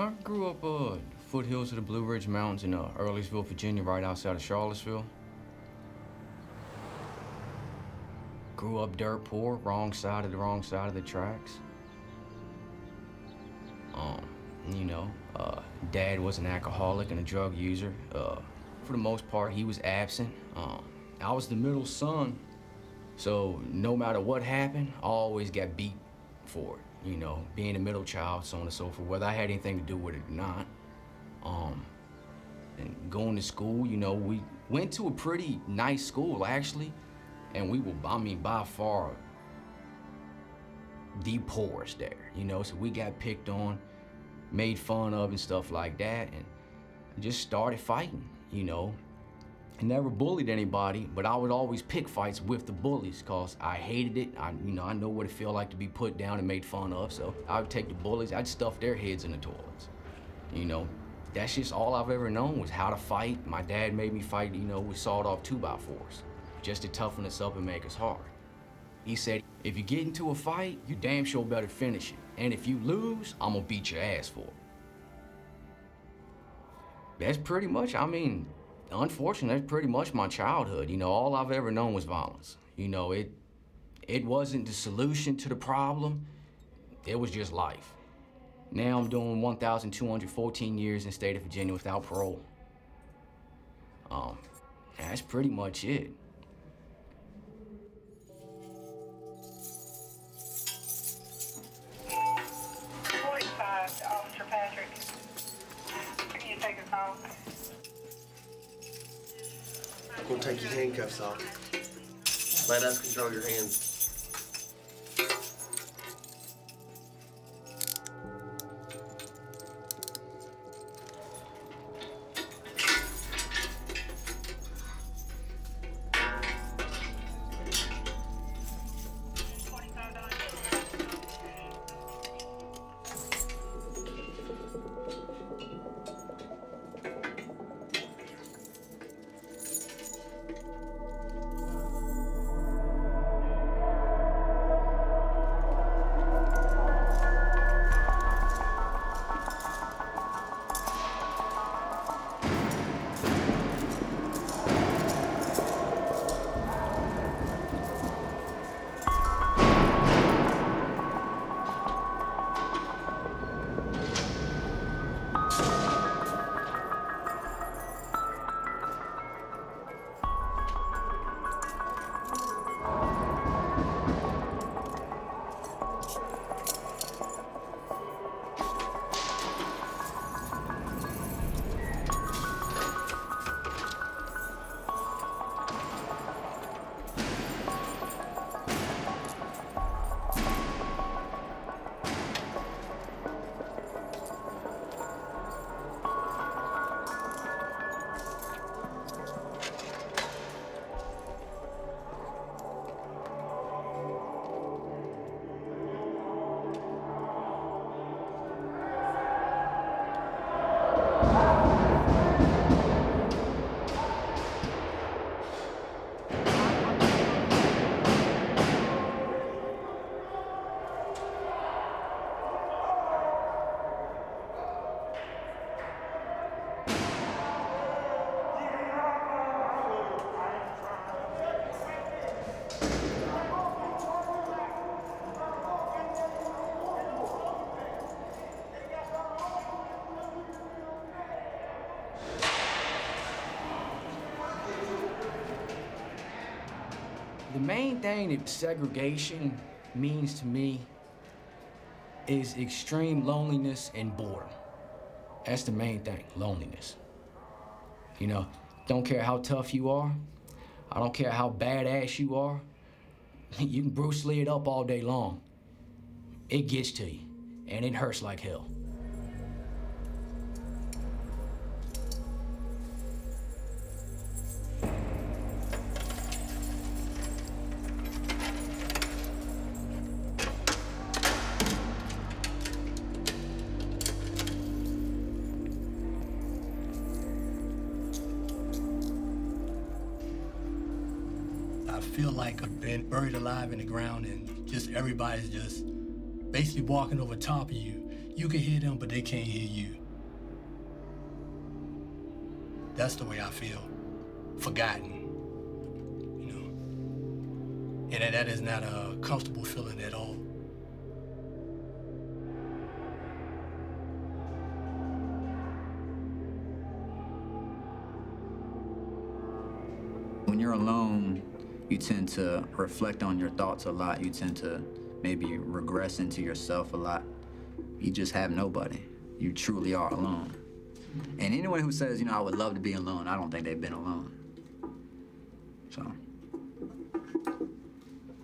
I grew up uh foothills of the Blue Ridge Mountains in uh, Earlysville, Virginia, right outside of Charlottesville. Grew up dirt poor, wrong side of the wrong side of the tracks. Um, you know, uh, dad was an alcoholic and a drug user. Uh, for the most part, he was absent. Um, I was the middle son, so no matter what happened, I always got beat for it. You know, being a middle child, so on and so forth, whether I had anything to do with it or not. Um, and going to school, you know, we went to a pretty nice school actually, and we were, I mean, by far the poorest there, you know, so we got picked on, made fun of and stuff like that, and just started fighting, you know. I never bullied anybody, but I would always pick fights with the bullies cause I hated it. I, you know, I know what it felt like to be put down and made fun of. So I would take the bullies, I'd stuff their heads in the toilets. You know, that's just all I've ever known was how to fight. My dad made me fight, you know, with sawed-off two-by-fours, just to toughen us up and make us hard. He said, if you get into a fight, you damn sure better finish it. And if you lose, I'm gonna beat your ass for it. That's pretty much, I mean, unfortunately, that's pretty much my childhood. You know, all I've ever known was violence. You know, it it wasn't the solution to the problem. It was just life. Now I'm doing 1,214 years in state of Virginia without parole. Um, that's pretty much it. Forty-five Officer Patrick. Can you take us home? Take your handcuffs off. Let us control your hands. Thing that segregation means to me is extreme loneliness and boredom. That's the main thing, loneliness. You know, don't care how tough you are, I don't care how badass you are, you can Bruce Lee it up all day long. It gets to you, and it hurts like hell. Everybody's just basically walking over top of you. You can hear them, but they can't hear you. That's the way I feel. Forgotten. You know. And that, is not a comfortable feeling at all. You tend to reflect on your thoughts a lot. You tend to maybe regress into yourself a lot. You just have nobody. You truly are alone. And anyone who says, you know, I would love to be alone, I don't think they've been alone. So,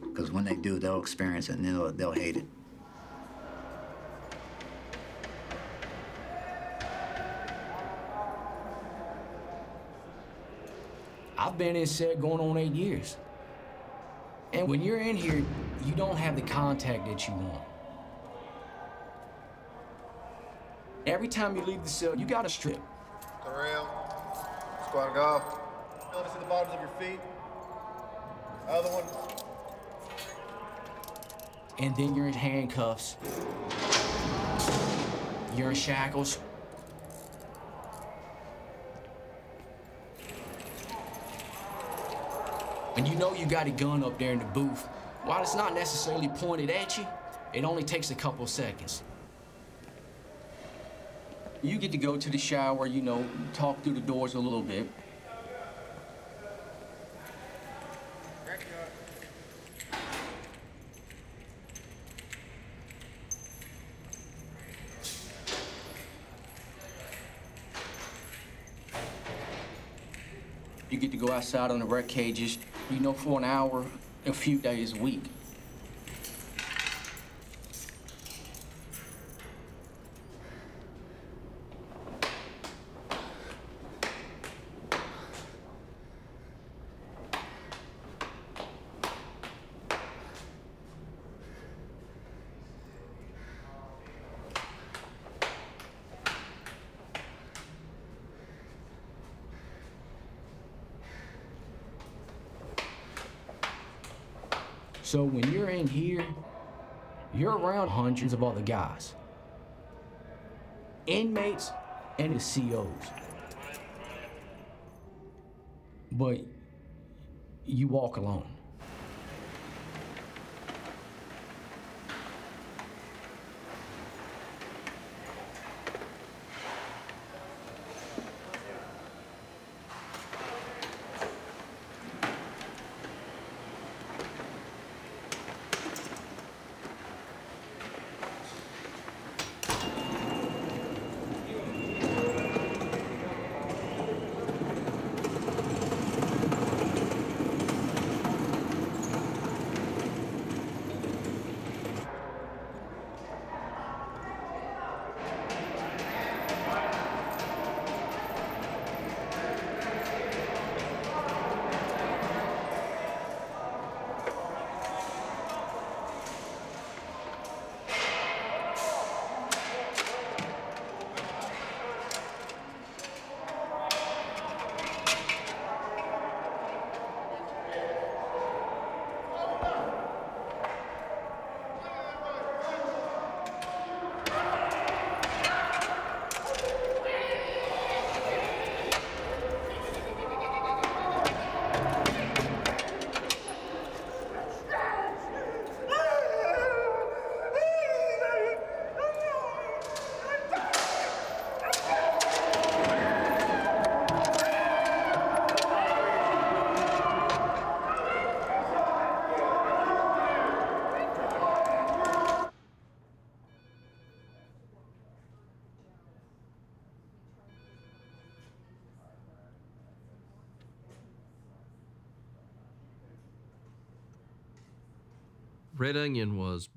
because when they do, they'll experience it and they'll, they'll hate it. I've been in seg going on eight years. And when you're in here, you don't have the contact that you want. Every time you leave the cell, you gotta strip. Terrell, squatting off. Notice the bottoms of your feet. Other one. And then you're in handcuffs. You're in shackles. And you know you got a gun up there in the booth. While it's not necessarily pointed at you, it only takes a couple seconds. You get to go to the shower, you know, talk through the doors a little bit. You get to go outside on the rec cages, you know, for an hour, a few days a week. So when you're in here, you're around hundreds of other guys. Inmates and the COs. But you walk alone. Red Onion was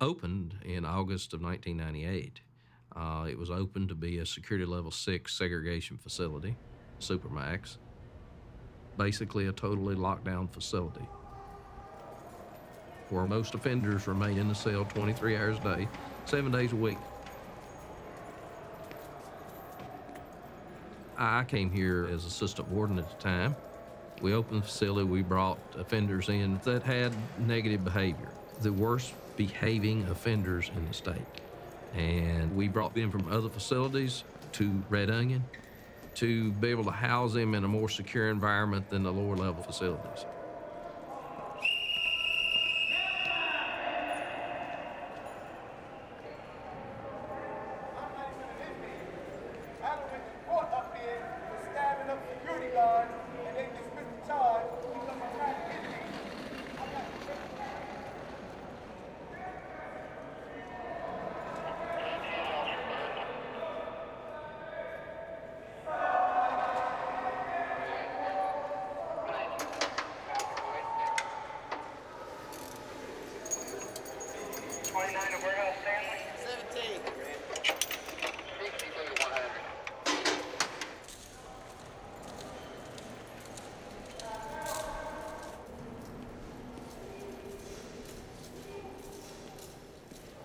opened in August of 1998. Uh, it was opened to be a security level six segregation facility, Supermax, basically a totally locked down facility where most offenders remain in the cell 23 hours a day, seven days a week. I came here as assistant warden at the time. We opened the facility, we brought offenders in that had negative behavior. The worst behaving offenders in the state. And we brought them from other facilities to Red Onion to be able to house them in a more secure environment than the lower level facilities. Adam went to court up here for stabbing up security guards, and they dismissed the charge because I'm trying to hit me. Twenty-nine to warehouse Stanley.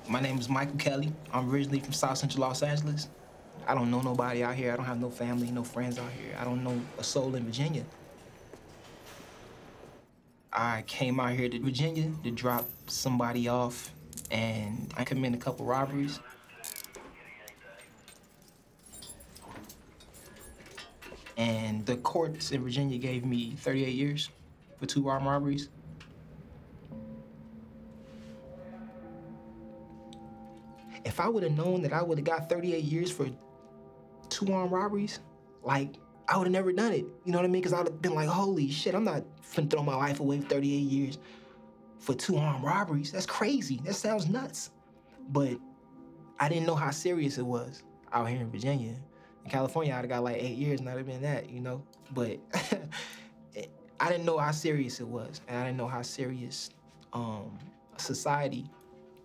My name is Michael Kelly. I'm originally from South Central Los Angeles. I don't know nobody out here. I don't have no family, no friends out here. I don't know a soul in Virginia. I came out here to Virginia to drop somebody off, and I committed a couple robberies. And the courts in Virginia gave me 38 years for two armed robberies. If I would have known that I would have got 38 years for two armed robberies, like I would have never done it. You know what I mean? Because I would have been like, holy shit, I'm not finna throw my life away for 38 years for two armed robberies. That's crazy. That sounds nuts. But I didn't know how serious it was out here in Virginia. In California, I'd have got like eight years not been that, you know? But I didn't know how serious it was. And I didn't know how serious um, society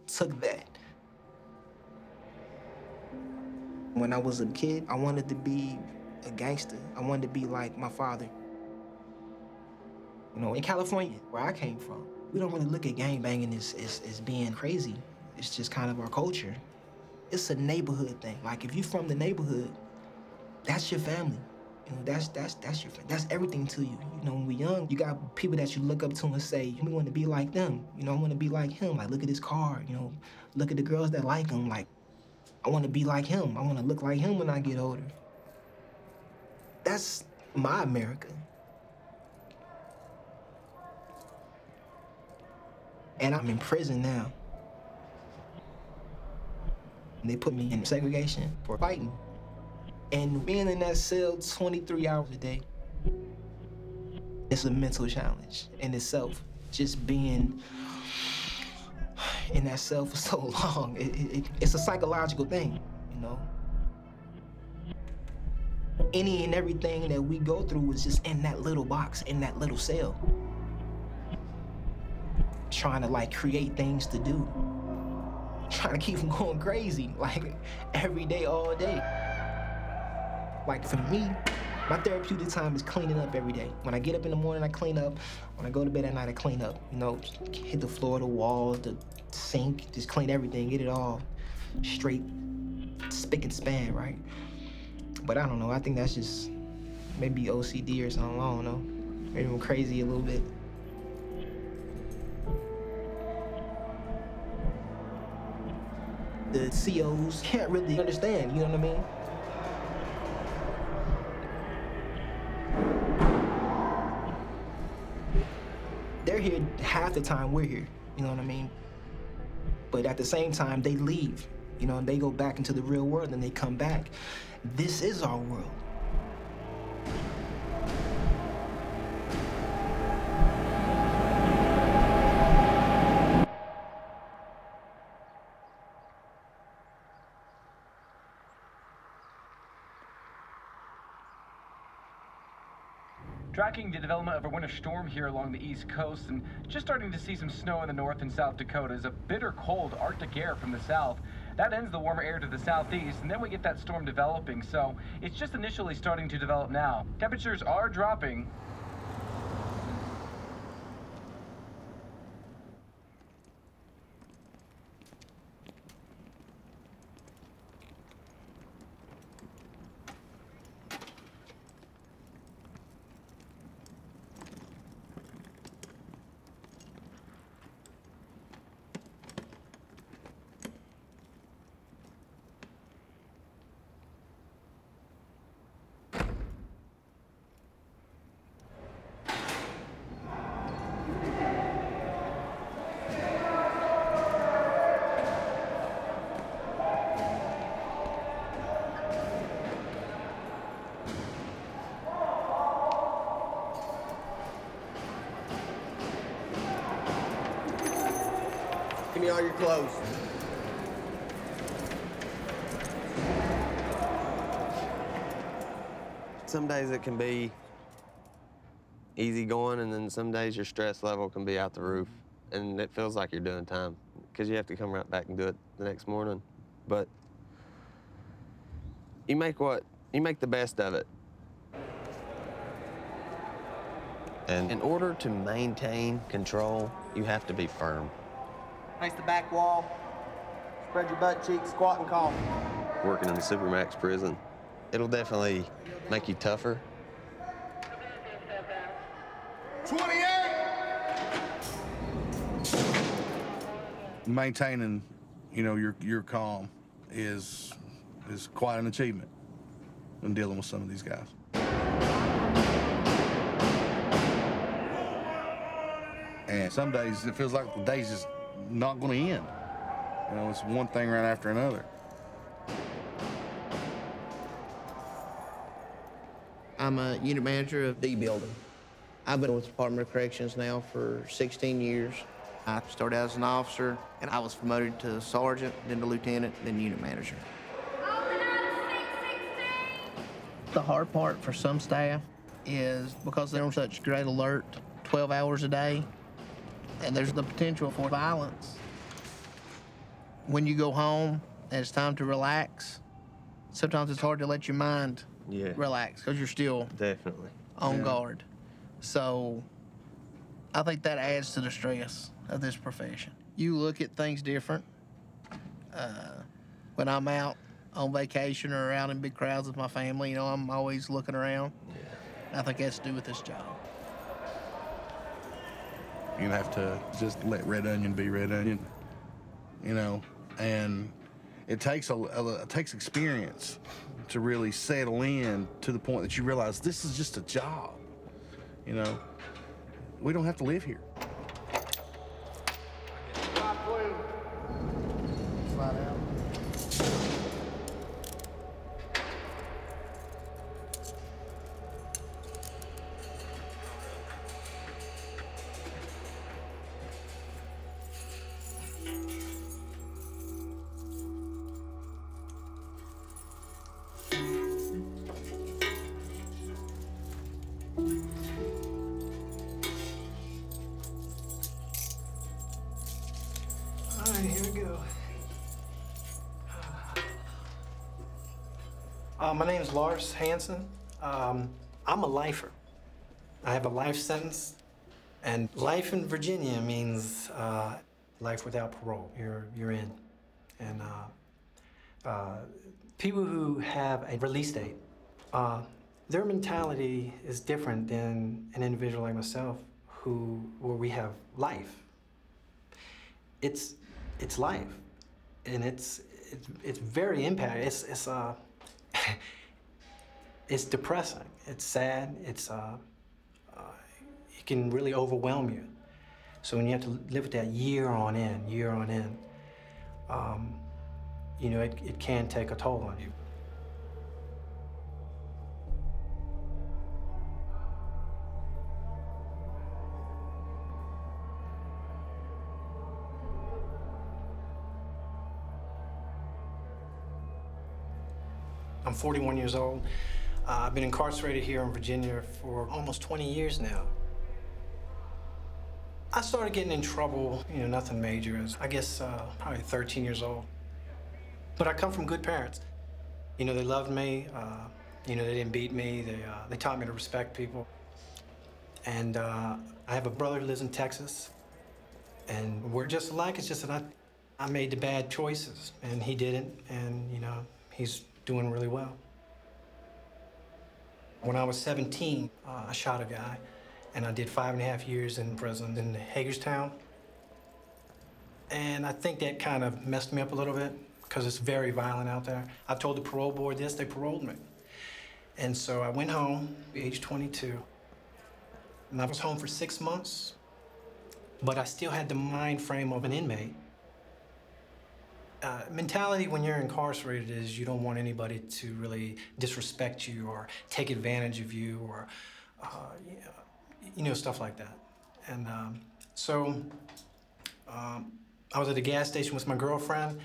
took that. When I was a kid, I wanted to be a gangster. I wanted to be like my father. You know, in California, where I came from, we don't really look at gang banging as, as, as being crazy. It's just kind of our culture. It's a neighborhood thing. Like if you're from the neighborhood, that's your family. You know, that's that's that's your that's everything to you. You know, when we're young, you got people that you look up to and say, "We want to be like them." You know, I want to be like him. Like, look at his car. You know, look at the girls that like him. Like, I want to be like him. I want to look like him when I get older. That's my America. And I'm in prison now. They put me in segregation for fighting. And being in that cell 23 hours a day, it's a mental challenge in itself. Just being in that cell for so long, it, it, it- it's a psychological thing, you know? Any and everything that we go through is just in that little box, in that little cell. Trying to like create things to do. Trying to keep from going crazy, like every day, all day. Like for me, my therapeutic time is cleaning up every day. When I get up in the morning, I clean up. When I go to bed at night, I clean up. You know, hit the floor, the walls, the sink, just clean everything, get it all straight, spick and span, right? But I don't know. I think that's just maybe OCD or something. I don't know. Maybe I'm crazy a little bit. The COs can't really understand. You know what I mean? they're here half the time we're here. You know what I mean? But at the same time, they leave. You know, and they go back into the real world and they come back. This is our world. Tracking the development of a winter storm here along the east coast and just starting to see some snow in the north and south Dakotas, a bitter cold Arctic air from the south. That ends the warmer air to the southeast, and then we get that storm developing. So it's just initially starting to develop now. Temperatures are dropping. Some days it can be easy going, and then some days your stress level can be out the roof, and it feels like you're doing time because you have to come right back and do it the next morning. But you make what you make the best of it. And in order to maintain control, you have to be firm. Face the back wall. Spread your butt cheeks, squat and cough. Working in the Supermax prison, it'll definitely make you tougher. 28! Maintaining, you know, your your calm is is quite an achievement in dealing with some of these guys. And some days it feels like the day's just not going to end. You know, it's one thing right after another. I'm a unit manager of D building. I've been with the Department of Corrections now for 16 years. I started as an officer, and I was promoted to sergeant, then to lieutenant, then unit manager. The hard part for some staff is because they're on such great alert 12 hours a day, and there's the potential for violence. When you go home and it's time to relax, sometimes it's hard to let your mind Yeah. relax because you're still Definitely. on guard. So I think that adds to the stress of this profession. You look at things different. Uh, when I'm out on vacation or out in big crowds with my family, you know, I'm always looking around. Yeah. I think that's to do with this job. You have to just let Red Onion be Red Onion, you know, and it takes a, a it takes experience to really settle in to the point that you realize this is just a job. You know, we don't have to live here. Lars Hansen. Um, I'm a lifer. I have a life sentence, and life in Virginia means uh, life without parole. You're you're in, and uh, uh, people who have a release date, uh, their mentality is different than an individual like myself, who where we have life it's it's life, and it's it's, it's very impact. It's it's uh it's depressing. It's sad. It's uh, uh it can really overwhelm you. So when you have to live with that year on end, year on end, um, you know it, it can take a toll on you. I'm 41 years old. Uh, I've been incarcerated here in Virginia for almost 20 years now. I started getting in trouble, you know, nothing major. I guess uh, probably 13 years old. But I come from good parents. You know, they loved me. Uh, you know, they didn't beat me. They, uh, they taught me to respect people. And uh, I have a brother who lives in Texas. And we're just alike. It's just that I, I made the bad choices, and he didn't. And, you know, he's doing really well. When I was 17, uh, I shot a guy, and I did five and a half years in prison in Hagerstown. And I think that kind of messed me up a little bit because it's very violent out there. I told the parole board this, they paroled me. And so I went home, age 22, and I was home for six months, but I still had the mind frame of an inmate uh, mentality when you're incarcerated is you don't want anybody to really disrespect you or take advantage of you or uh, you, know, stuff like that. And um, so um, I was at a gas station with my girlfriend,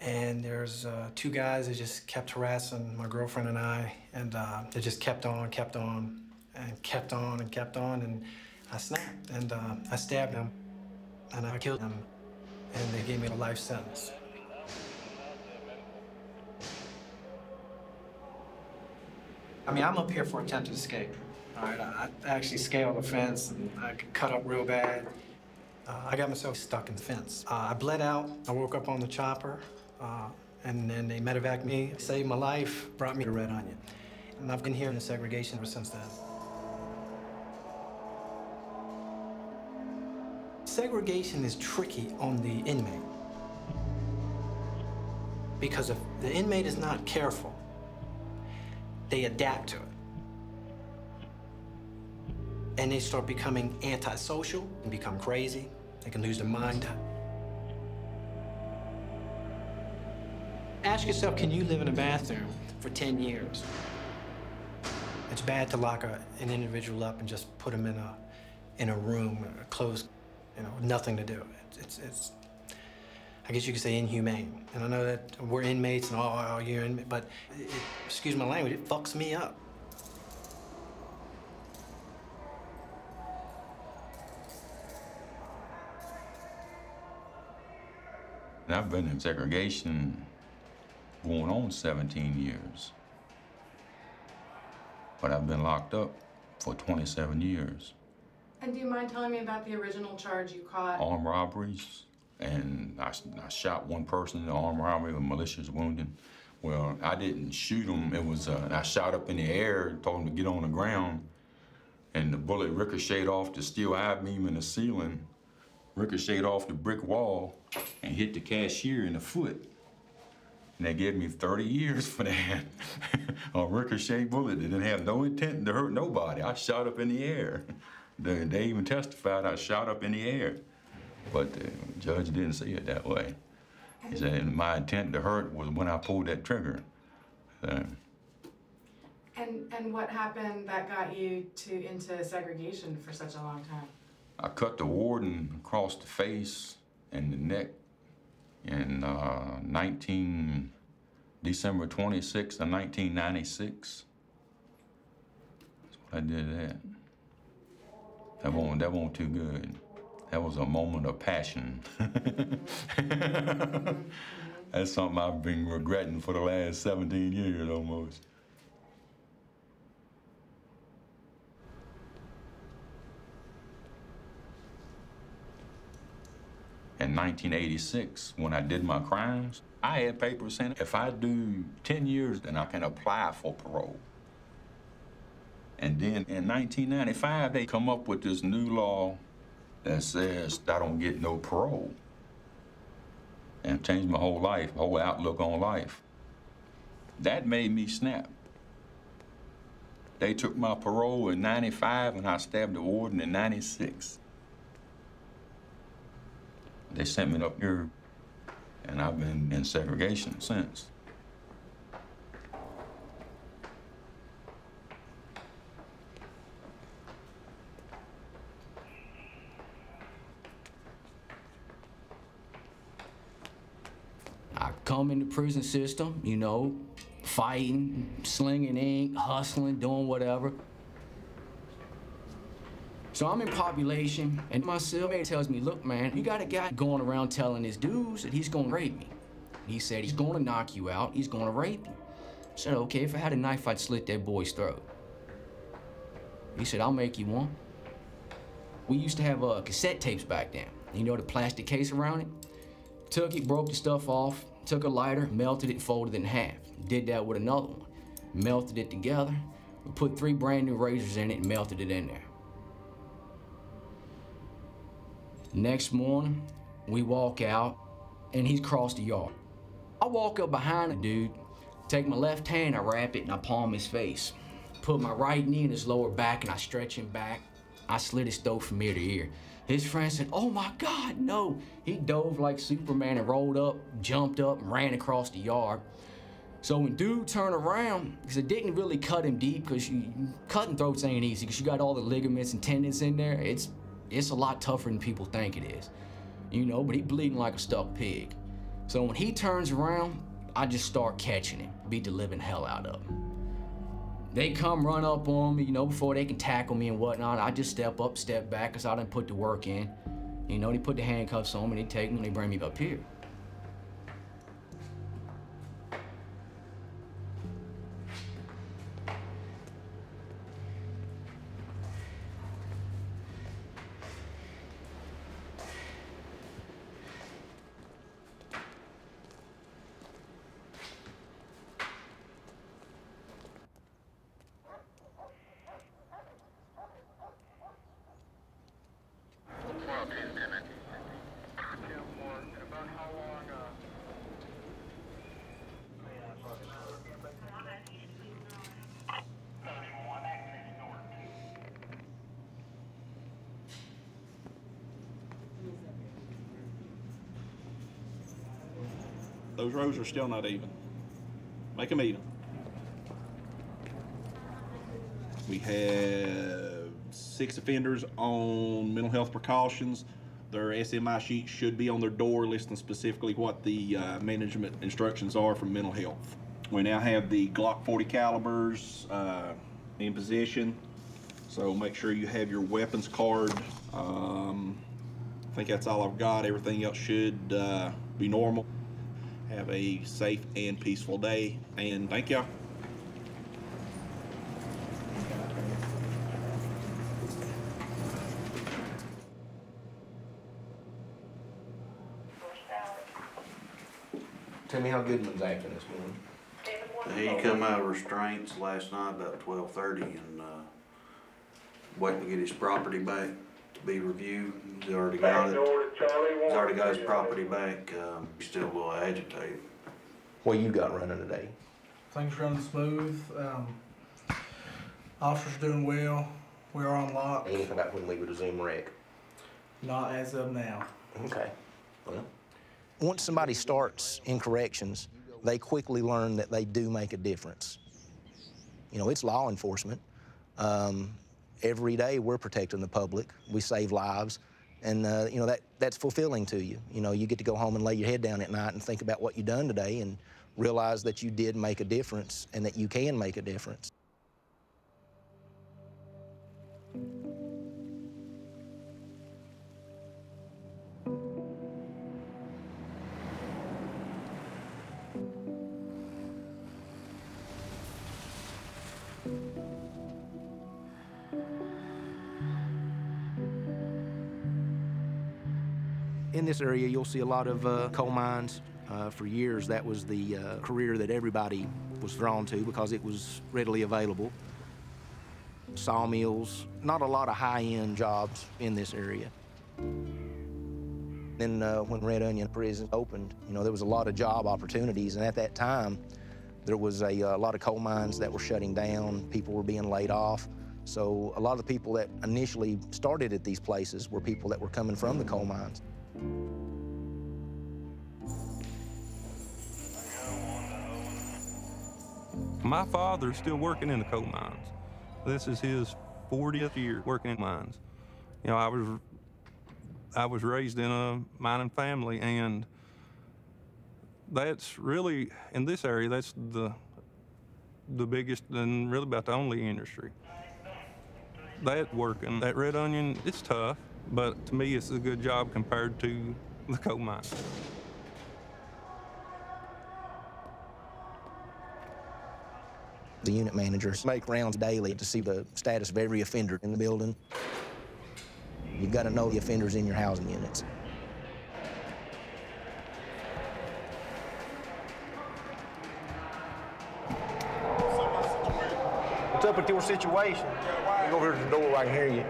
and there's uh, two guys that just kept harassing my girlfriend and I, and uh, they just kept on, kept on, and kept on and kept on, and I snapped and uh, I stabbed them, and I killed them, and they gave me a life sentence. I mean, I'm up here for attempted escape. All right, I, actually scaled the fence and I cut up real bad. Uh, I got myself stuck in the fence. Uh, I bled out. I woke up on the chopper, uh, and then they medevac me, saved my life, brought me to Red Onion. And I've been here in the segregation ever since then. Segregation is tricky on the inmate. Because if the inmate is not careful, they adapt to it. And they start becoming antisocial and become crazy. They can lose their mind. Ask yourself, can you live in a bathroom for 10 years? It's bad to lock a, an individual up and just put them in a, in a room, a closed, you know, nothing to do. It's, it's, I guess you could say inhumane. And I know that we're inmates and all, oh, you're inmate, but it, excuse my language, it fucks me up. I've been in segregation going on 17 years. But I've been locked up for 27 years. And do you mind telling me about the original charge you caught? Armed robberies, and I, I shot one person in the armed robbery with malicious wounding. Well, I didn't shoot him. It was, uh, I shot up in the air, told him to get on the ground, and the bullet ricocheted off the steel I-beam in the ceiling, ricocheted off the brick wall, and hit the cashier in the foot. And they gave me 30 years for that. a ricochet bullet that didn't have no intent to hurt nobody. I shot up in the air. They, they even testified I shot up in the air. But the judge didn't see it that way. He said my intent to hurt was when I pulled that trigger. Uh, And and what happened that got you to into segregation for such a long time? I cut the warden across the face and the neck in uh, 19 December 26th of 1996. That's what I did that. That won't that won't too good. That was a moment of passion. That's something I've been regretting for the last 17 years almost. in 1986 when I did my crimes, I had papers saying if I do 10 years, then I can apply for parole. And then in 1995, they come up with this new law that says I don't get no parole. And changed my whole life, whole outlook on life. That made me snap. They took my parole in 95 and I stabbed the warden in 96. They sent me up here, and I've been in segregation since. I come in the prison system, you know, fighting, slinging ink, hustling, doing whatever. So I'm in population, and my cellmate tells me, look, man, you got a guy going around telling his dudes that he's gonna rape me. He said he's gonna knock you out, he's gonna rape you. I said, okay, if I had a knife, I'd slit that boy's throat. He said, I'll make you one. We used to have uh, cassette tapes back then. You know the plastic case around it? Took it, broke the stuff off, took a lighter, melted it, folded it in half. Did that with another one. Melted it together. Put three brand new razors in it and melted it in there. Next morning, we walk out, and he's crossed the yard. I walk up behind the dude, take my left hand, I wrap it, and I palm his face. Put my right knee in his lower back, and I stretch him back. I slit his throat from ear to ear. His friend said, Oh my God, no. He dove like Superman and rolled up, jumped up, and ran across the yard. So when dude turned around, because it didn't really cut him deep, because cutting throats ain't easy, because you got all the ligaments and tendons in there. It's it's a lot tougher than people think it is. you know, but he bleeding like a stuck pig. So when he turns around, I just start catching him, beat the living hell out of him. They come run up on me, you know, before they can tackle me and whatnot. I just step up, step back, cause I didn't put the work in. You know, they put the handcuffs on me, they take me, and they bring me up here. Rows are still not even. Make them even. We have six offenders on mental health precautions. Their SMI sheet should be on their door listing specifically what the uh, management instructions are for mental health. We now have the Glock 40 calibers uh, in position, so make sure you have your weapons card. Um, I think that's all I've got. Everything else should uh, be normal. Have a safe and peaceful day, and thank y'all. Tell me how Goodman's acting this morning. He come out of restraints last night about twelve thirty and, uh, waiting to get his property back to be reviewed. He's already got it. He's already got his property back. Um, he's still a little agitated. What you got running today? Things running smooth. Um, officers doing well. We're on lock. Anything about when we would resume rec? Not as of now. Okay. Well. Once somebody starts in corrections, they quickly learn that they do make a difference. You know, it's law enforcement. Um, every day we're protecting the public. We save lives. And, uh, you know, that, that's fulfilling to you. You know, you get to go home and lay your head down at night and think about what you've done today and realize that you did make a difference and that you can make a difference. In this area, you'll see a lot of uh, coal mines. Uh, for years, that was the uh, career that everybody was drawn to because it was readily available. Sawmills, not a lot of high-end jobs in this area. Then uh, when Red Onion Prison opened, you know, there was a lot of job opportunities, and at that time, there was a, a lot of coal mines that were shutting down. People were being laid off. So a lot of the people that initially started at these places were people that were coming from the coal mines. My father's still working in the coal mines. This is his 40th year working in mines. You know, I was I was raised in a mining family, and that's really in this area. That's the the biggest and really about the only industry. That working, that red onion, it's tough, but to me, it's a good job compared to the coal mine. The unit managers make rounds daily to see the status of every offender in the building. You've got to know the offenders in your housing units. What's up with your situation? Let go over here to the door where I can hear you.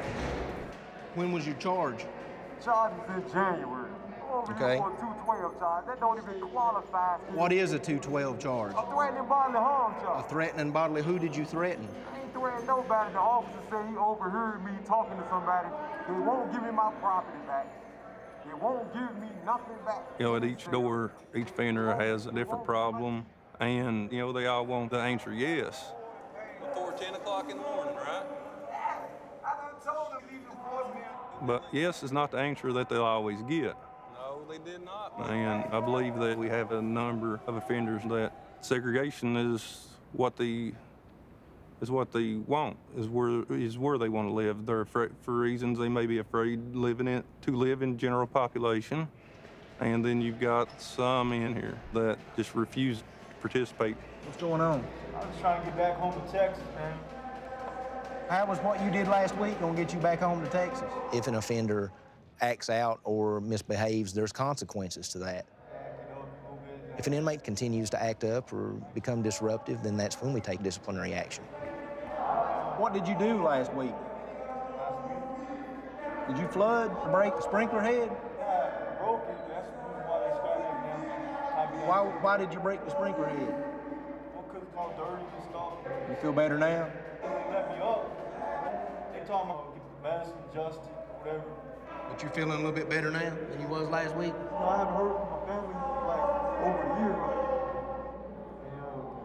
When was your charge? Charges in January. Oh, Over Okay. for a 212 charge. That don't even qualify. What is a 212 charge? A threatening bodily harm charge. A threatening bodily. Who did you threaten? I ain't threatening nobody. The officer said he overheard me talking to somebody. They won't give me my property back. They won't give me nothing back. You know, at each door, each offender has a different problem, and you know they all want the answer yes. Before 10 o'clock in the morning, right? I done told them leave the voicemail. But yes is not the answer that they'll always get. No, they did not. And I believe that we have a number of offenders that segregation is what the is what they want is where is where they want to live. They're afraid for reasons they may be afraid living in to live in general population, and then you've got some in here that just refuse to participate. What's going on? I'm just trying to get back home to Texas, man. How was what you did last week gonna get you back home to Texas? If an offender acts out or misbehaves, there's consequences to that. If an inmate continues to act up or become disruptive, then that's when we take disciplinary action. What did you do last week? Did you flood, break the sprinkler head? broke it. That's why they started now. Why, why did you break the sprinkler head? Well, because it's all dirty and stuff. You feel better now? Me to get the medicine adjusted, whatever. But you feeling a little bit better now than you was last week? You know, I haven't heard from my family like over a year. And, uh,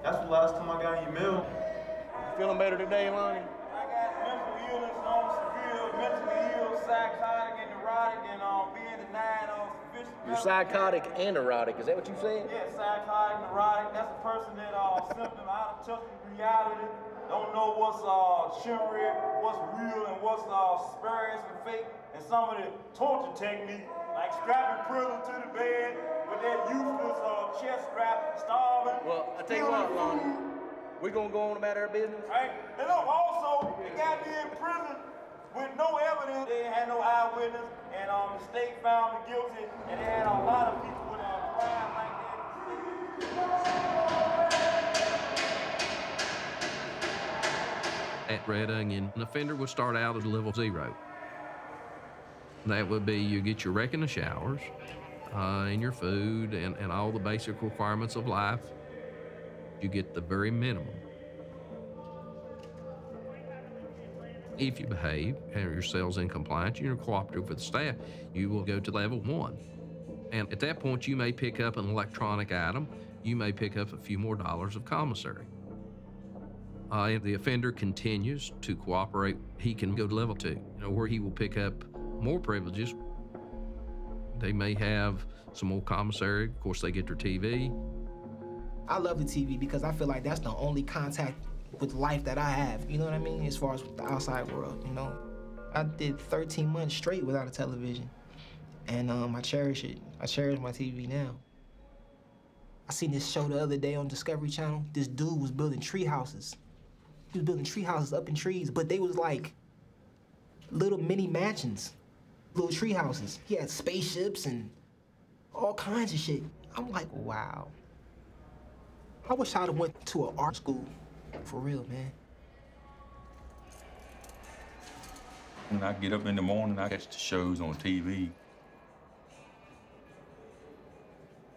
that's the last time I got any mail. You feeling better today, Lonnie? I got mental illness, severe, mentally ill, psychotic, and neurotic, and um, being denied um, sufficient. You're psychotic and erotic. Is that what you said? Yeah, psychotic, neurotic. That's a person that uh, symptom out of touch with reality. Don't know what's uh, chivalry, what's real, and what's uh, spurious and fake. And some of the torture technique, like strapping prison to the bed with that useless uh, chest strap, starving. Well, I tell you what, Lonnie. We're gonna go on about our business. Right? And look, also, they got me in prison with no evidence. They had no eyewitness, and um, the state found me guilty, and they had a lot of people with uh, crimes like At Red Onion, an offender would start out at level zero. That would be you get your rec in the showers, uh, and your food, and, and all the basic requirements of life. You get the very minimum. If you behave, have your cells in compliance, you're cooperative with the staff, you will go to level one. And at that point, you may pick up an electronic item, you may pick up a few more dollars of commissary. Uh, if the offender continues to cooperate, he can go to level two, you know, where he will pick up more privileges. They may have some more commissary. Of course, they get their TV. I love the TV because I feel like that's the only contact with life that I have. You know what I mean? As far as the outside world, you know. I did 13 months straight without a television, and um, I cherish it. I cherish my TV now. I seen this show the other day on Discovery Channel. This dude was building tree houses. He was building tree houses up in trees, but they was like little mini mansions, little tree houses. He had spaceships and all kinds of shit. I'm like, wow. I wish I'd have went to an art school, for real, man. When I get up in the morning, I catch the shows on TV.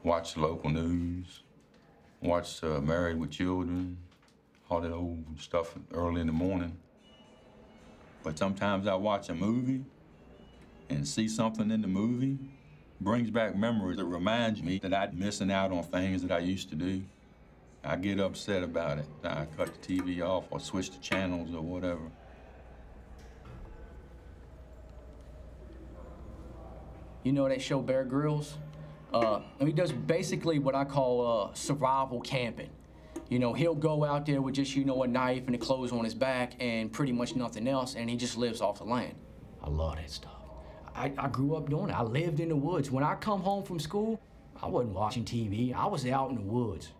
Watch the local news. Watch uh, Married with Children. All that old stuff early in the morning. But sometimes I watch a movie and see something in the movie brings back memories that reminds me that I'm missing out on things that I used to do. I get upset about it. I cut the TV off or switch the channels or whatever. You know that show Bear Grylls? Uh, he does basically what I call uh, survival camping. You know, he'll go out there with just, you know, a knife and the clothes on his back and pretty much nothing else, and he just lives off the land. I love that stuff. I, I grew up doing it. I lived in the woods. When I come home from school, I wasn't watching TV. I was out in the woods.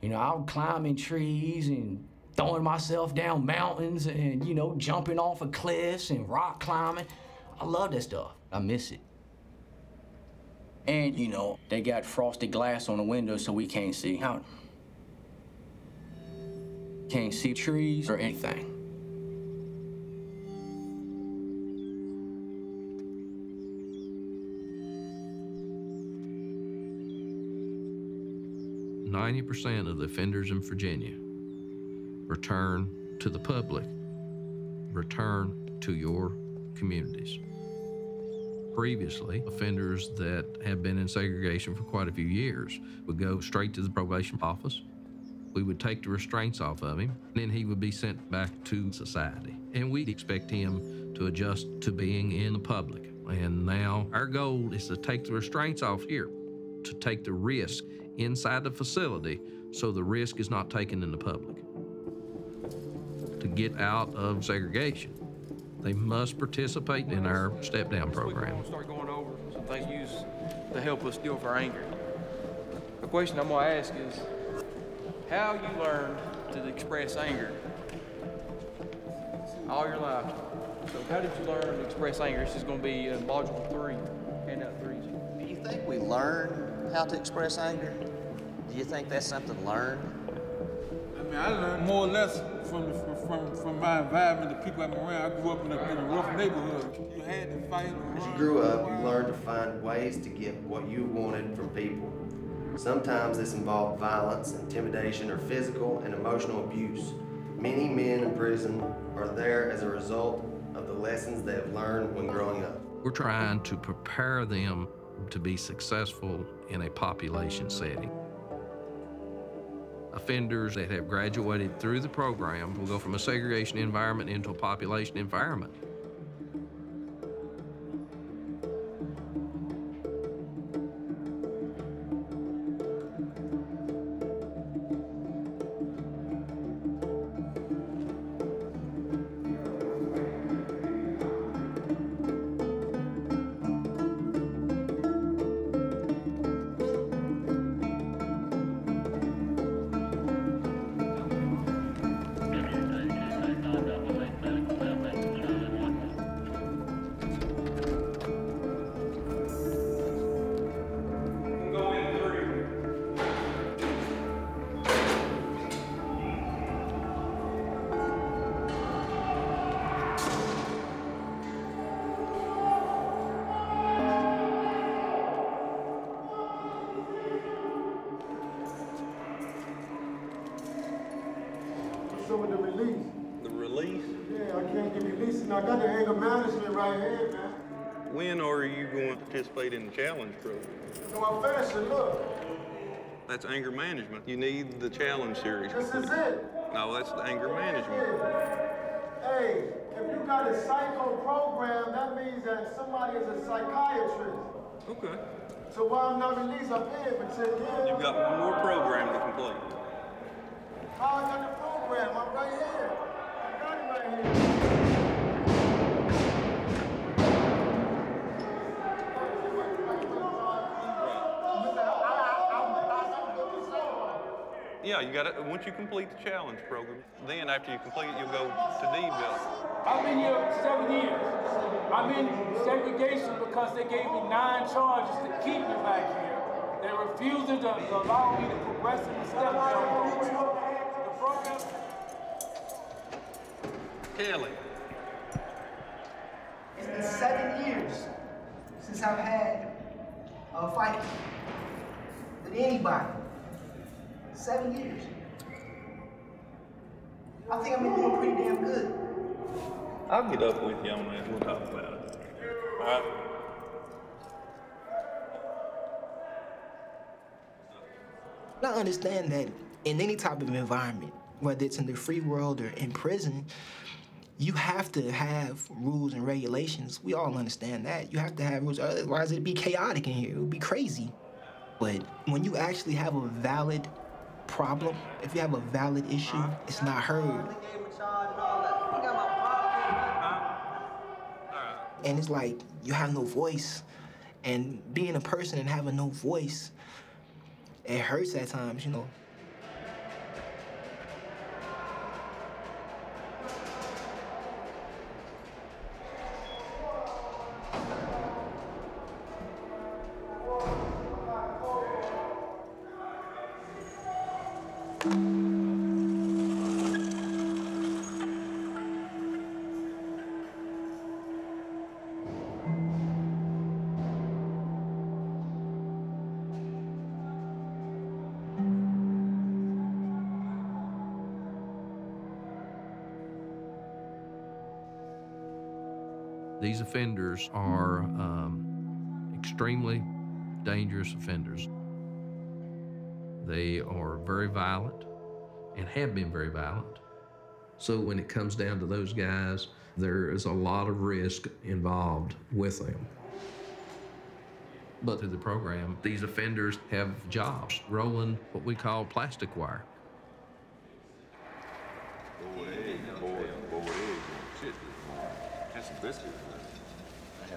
You know, I was climbing trees and throwing myself down mountains and, you know, jumping off of cliffs and rock climbing. I love that stuff. I miss it. And, you know, they got frosted glass on the windows so we can't see out. Can't see trees or anything. Ninety percent of the offenders in Virginia return to the public, return to your communities. Previously, offenders that have been in segregation for quite a few years would go straight to the probation office. We would take the restraints off of him, and then he would be sent back to society. And we'd expect him to adjust to being in the public. And now our goal is to take the restraints off here, to take the risk inside the facility so the risk is not taken in the public. To get out of segregation, they must participate in our step down program. Start going over some things used to help us deal with our anger. The question I'm gonna ask is, how you learned to express anger all your life. So how did you learn to express anger? This is gonna be uh, module three, handout three. Do you think we learn how to express anger? Do you think that's something learned? I mean, I learned more or less from, from, from, from my environment, the people I'm around. I grew up in a, in a rough neighborhood. You had to fight. As you grew up, you learned to find ways to get what you wanted from people. Sometimes this involved violence, intimidation, or physical and emotional abuse. Many men in prison are there as a result of the lessons they have learned when growing up. We're trying to prepare them to be successful in a population setting. Offenders that have graduated through the program will go from a segregation environment into a population environment. Up with the release? The release? Yeah, I can't get released. And I got the anger management right here, man. When are you going to participate in the challenge program? So my fashion, look. That's anger management. You need the challenge series. This is it. No, that's the anger management. Hey, if you got a psycho program, that means that somebody is a psychiatrist. Okay. So while I'm not released, I'm in for 10 years. You've got one more program to complete. How I got program? I'm right here. I got it right here. Yeah, you got it. Once you complete the challenge program, then after you complete it, you'll go to D-Bill. I've been here seven years. I'm in segregation because they gave me nine charges to keep me back here. They refused to, to allow me to progress in the step down program. The. It's been seven years since I've had a fight with anybody. Seven years. I think I've been doing pretty damn good. I'll get up with you on that. We'll talk about it. All right. I understand that in any type of environment, whether it's in the free world or in prison, you have to have rules and regulations. We all understand that. You have to have rules, otherwise it'd be chaotic in here. It would be crazy. But when you actually have a valid problem, if you have a valid issue, it's not heard. And it's like you have no voice. And being a person and having no voice, it hurts at times, you know. These offenders are um, extremely dangerous offenders. They are very violent and have been very violent. So when it comes down to those guys, there is a lot of risk involved with them. But through the program, these offenders have jobs rolling what we call plastic wire. That's some biscuits.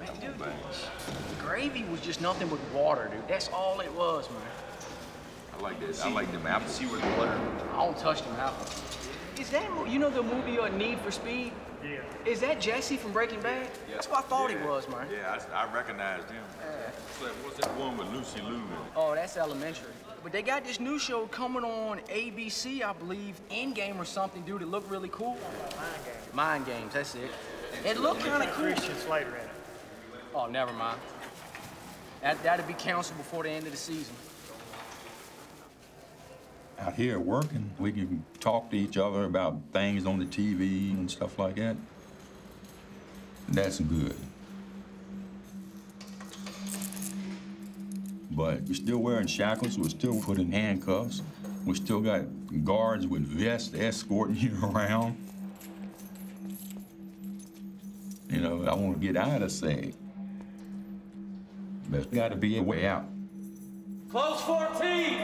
I Dude, them bags. Gravy was just nothing but water, dude. That's all it was, man. I like this. I like them apples. See where the butter. I don't touch them apples. Is that you know the movie uh, Need for Speed? Yeah. Is that Jesse from Breaking Bad? Yeah. That's what I thought yeah. he was, man. Yeah, I, I recognized him. It's like, what's that one with Lucy Liu? Oh, that's elementary. But they got this new show coming on ABC, I believe, Endgame or something, dude. It looked really cool. Mind Games. Mind Games, that's it. It looked kind of cool. Christian Slater in it. Oh, never mind. That, that'd be canceled before the end of the season. Out here working, we can talk to each other about things on the TV and stuff like that. That's good. But we're still wearing shackles, we're still putting handcuffs, we still got guards with vests escorting you around. You know, I want to get out of seg. There's got to be a way out. Close 14!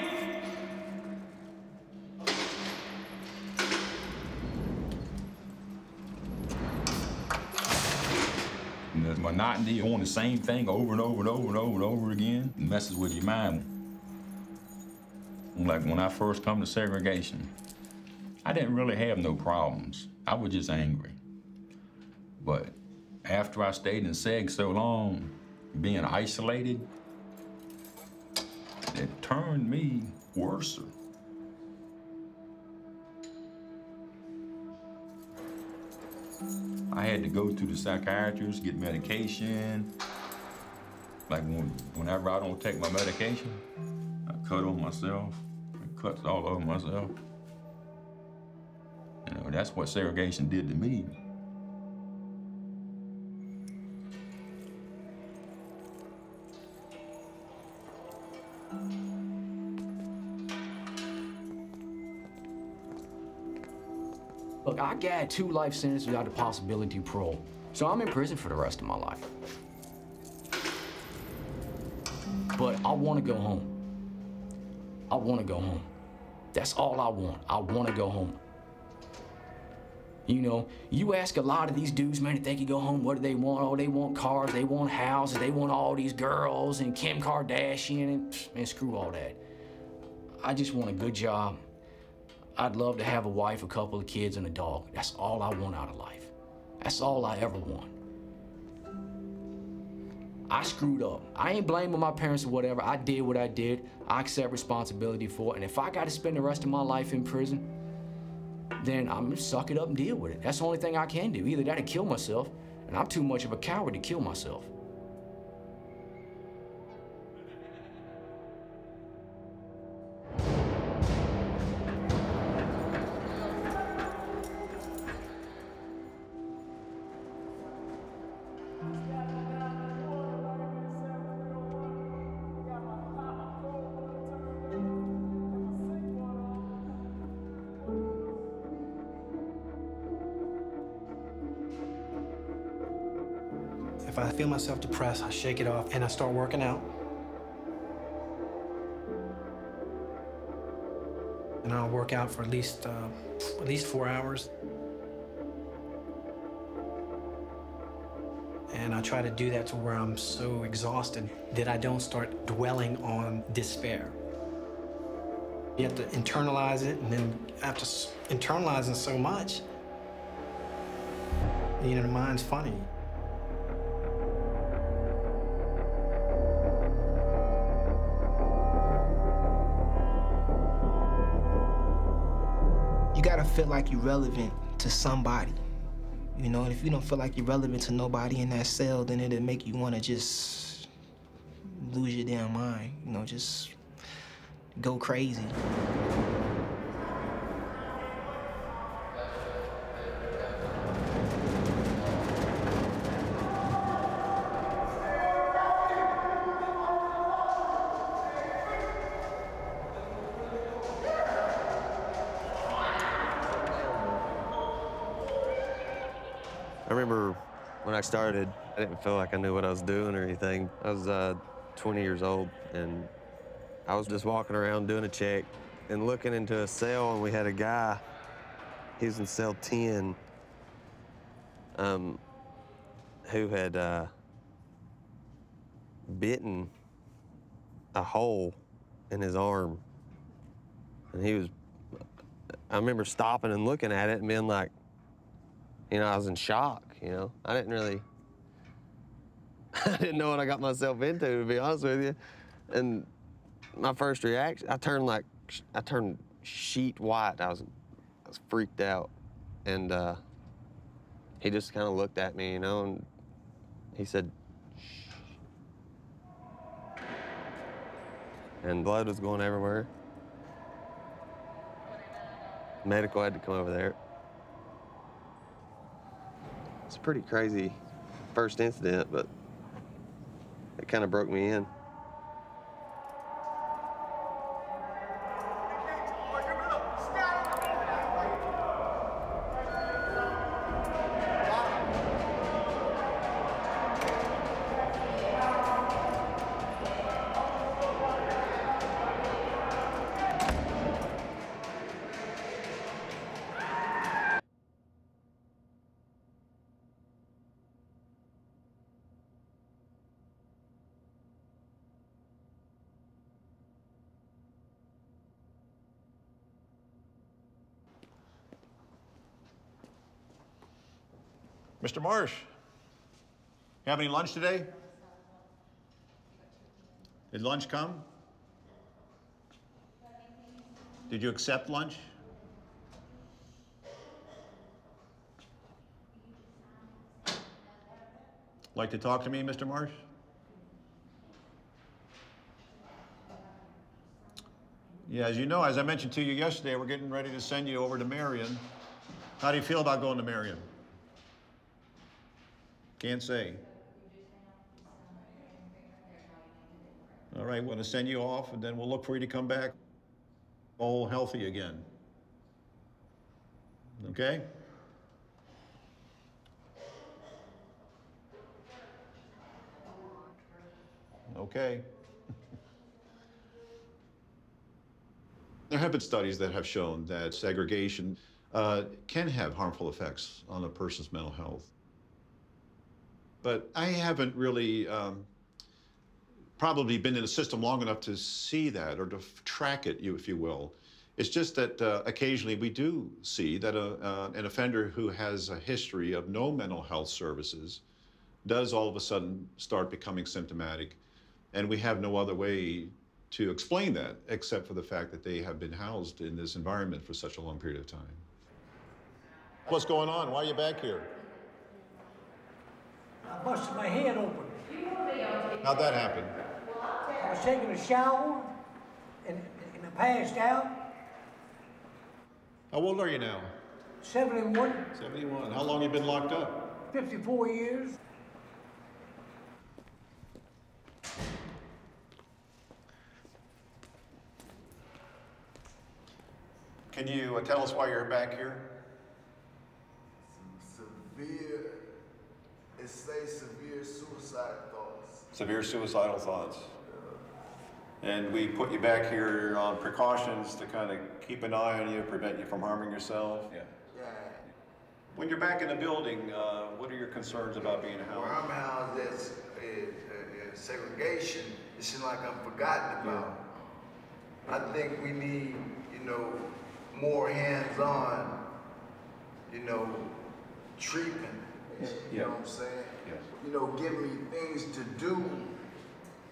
And the monotony on the same thing over and over and over and over and over again messes with your mind. Like when I first come to segregation, I didn't really have no problems. I was just angry. But after I stayed in seg so long, being isolated, it turned me worse. I had to go to the psychiatrist, get medication. Like when, whenever I don't take my medication, I cut on myself. I cuts all over myself. You know, that's what segregation did to me. I got two life sentences without the possibility of parole. So I'm in prison for the rest of my life. But I want to go home. I want to go home. That's all I want. I want to go home. You know, you ask a lot of these dudes, man, if they could go home, what do they want? Oh, they want cars, they want houses, they want all these girls and Kim Kardashian and screw all that. I just want a good job. I'd love to have a wife, a couple of kids, and a dog. That's all I want out of life. That's all I ever want. I screwed up. I ain't blaming my parents or whatever. I did what I did. I accept responsibility for it. And if I got to spend the rest of my life in prison, then I'm gonna suck it up and deal with it. That's the only thing I can do. Either that or kill myself, and I'm too much of a coward to kill myself. Myself depressed, I shake it off and I start working out. And I'll work out for at least uh, at least four hours. And I try to do that to where I'm so exhausted that I don't start dwelling on despair. You have to internalize it, and then after internalizing so much, you know, the mind's funny. Feel like you're relevant to somebody. You know, and if you don't feel like you're relevant to nobody in that cell, then it'll make you wanna just lose your damn mind. You know, just go crazy. When I started, I didn't feel like I knew what I was doing or anything. I was uh, 20 years old, and I was just walking around doing a check and looking into a cell, and we had a guy. He was in cell 10, um, who had uh, bitten a hole in his arm, and he was. I remember stopping and looking at it and being like, you know, I was in shock. You know, I didn't really. I didn't know what I got myself into, to be honest with you. And my first reaction, I turned like, I turned sheet white. I was, I was freaked out, and uh, he just kind of looked at me, you know, and he said, "Shh." And blood was going everywhere. Medical had to come over there. It's a pretty crazy first incident, but it kind of broke me in. Marsh, have any lunch today? Did lunch come? Did you accept lunch? Like to talk to me, Mr. Marsh? Yeah, as you know, as I mentioned to you yesterday, we're getting ready to send you over to Marion. How do you feel about going to Marion? Can't say. All right, we're going to send you off, and then we'll look for you to come back all healthy again. Okay? Okay. There have been studies that have shown that segregation uh, can have harmful effects on a person's mental health. But I haven't really um, probably been in the system long enough to see that or to track it, you, if you will. It's just that uh, occasionally we do see that a, uh, an offender who has a history of no mental health services does all of a sudden start becoming symptomatic. And we have no other way to explain that except for the fact that they have been housed in this environment for such a long period of time. What's going on? Why are you back here? I busted my head open. How'd that happen? I was taking a shower and, and I passed out. How old are you now? 71, 71. How long you been locked up? 54 years. Can you uh, tell us why you're back here? Some Severe, it say severe suicide thoughts. Severe suicidal thoughts. And we put you back here on precautions to kind of keep an eye on you, prevent you from harming yourself. Yeah. Yeah. When you're back in the building, uh, what are your concerns about being Where housed? I'm housed at is, is, is segregation. It seems like I'm forgotten about. I think we need, you know, more hands-on, you know, treatment. You know what I'm saying? Yes. You know, give me things to do,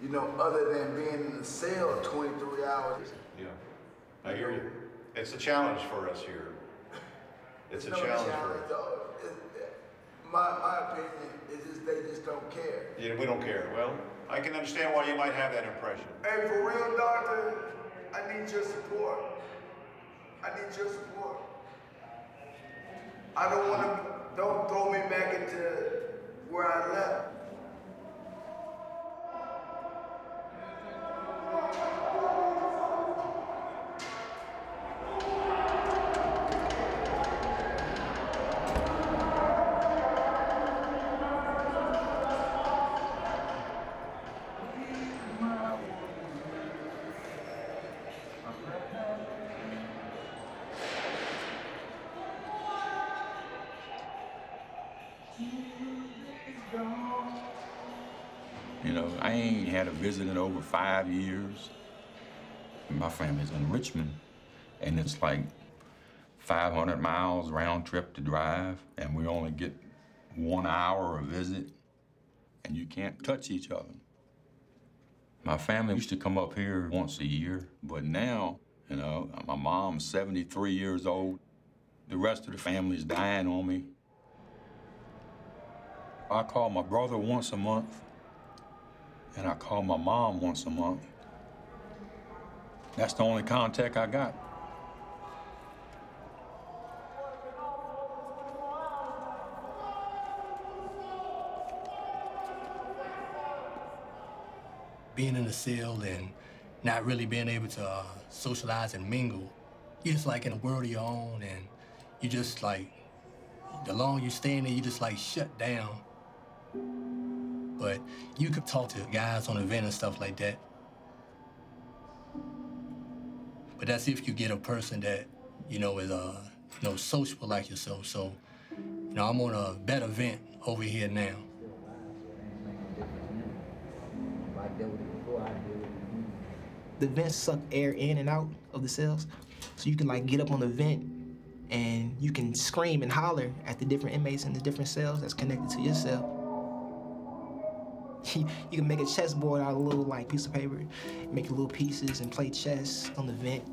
you know, other than being in the cell 23 hours. Yeah. I hear you. It's a challenge for us here. It's a No challenge for us. though. It- it- My, my opinion is just they just don't care. Yeah, we don't care. Well, I can understand why you might have that impression. Hey, for real, doctor, I need your support. I need your support. I don't want to, don't throw me back into where I left. A visit in over five years. My family's in Richmond, and it's like 500 miles round trip to drive, and we only get one hour a visit, and you can't touch each other. My family used to come up here once a year, but now, you know, my mom's 73 years old. The rest of the family's dying on me. I call my brother once a month, and I call my mom once a month. That's the only contact I got. being in a cell and not really being able to uh, socialize and mingle, you're just like in a world of your own, and you just like, the longer you stay in there, you just like shut down. But you could talk to guys on the vent and stuff like that. But that's if you get a person that, you know, is, uh, you know, sociable like yourself. So, you know, I'm on a better vent over here now. The vents suck air in and out of the cells. So you can like get up on the vent and you can scream and holler at the different inmates in the different cells that's connected to your cell. you can make a chessboard out of a little like piece of paper, make little pieces and play chess on the vent.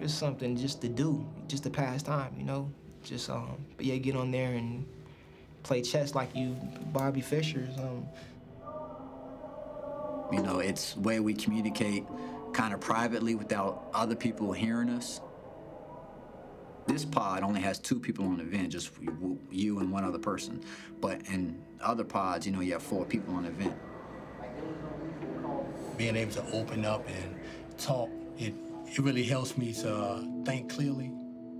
It's something just to do, just to pass time, you know? Just um but yeah, get on there and play chess like you Bobby Fischer or something. You know, it's way we communicate kind of privately without other people hearing us. This pod only has two people on the vent, just you- and one other person. But in other pods, you know, you have four people on the vent. being able to open up and talk, it, it really helps me to uh, think clearly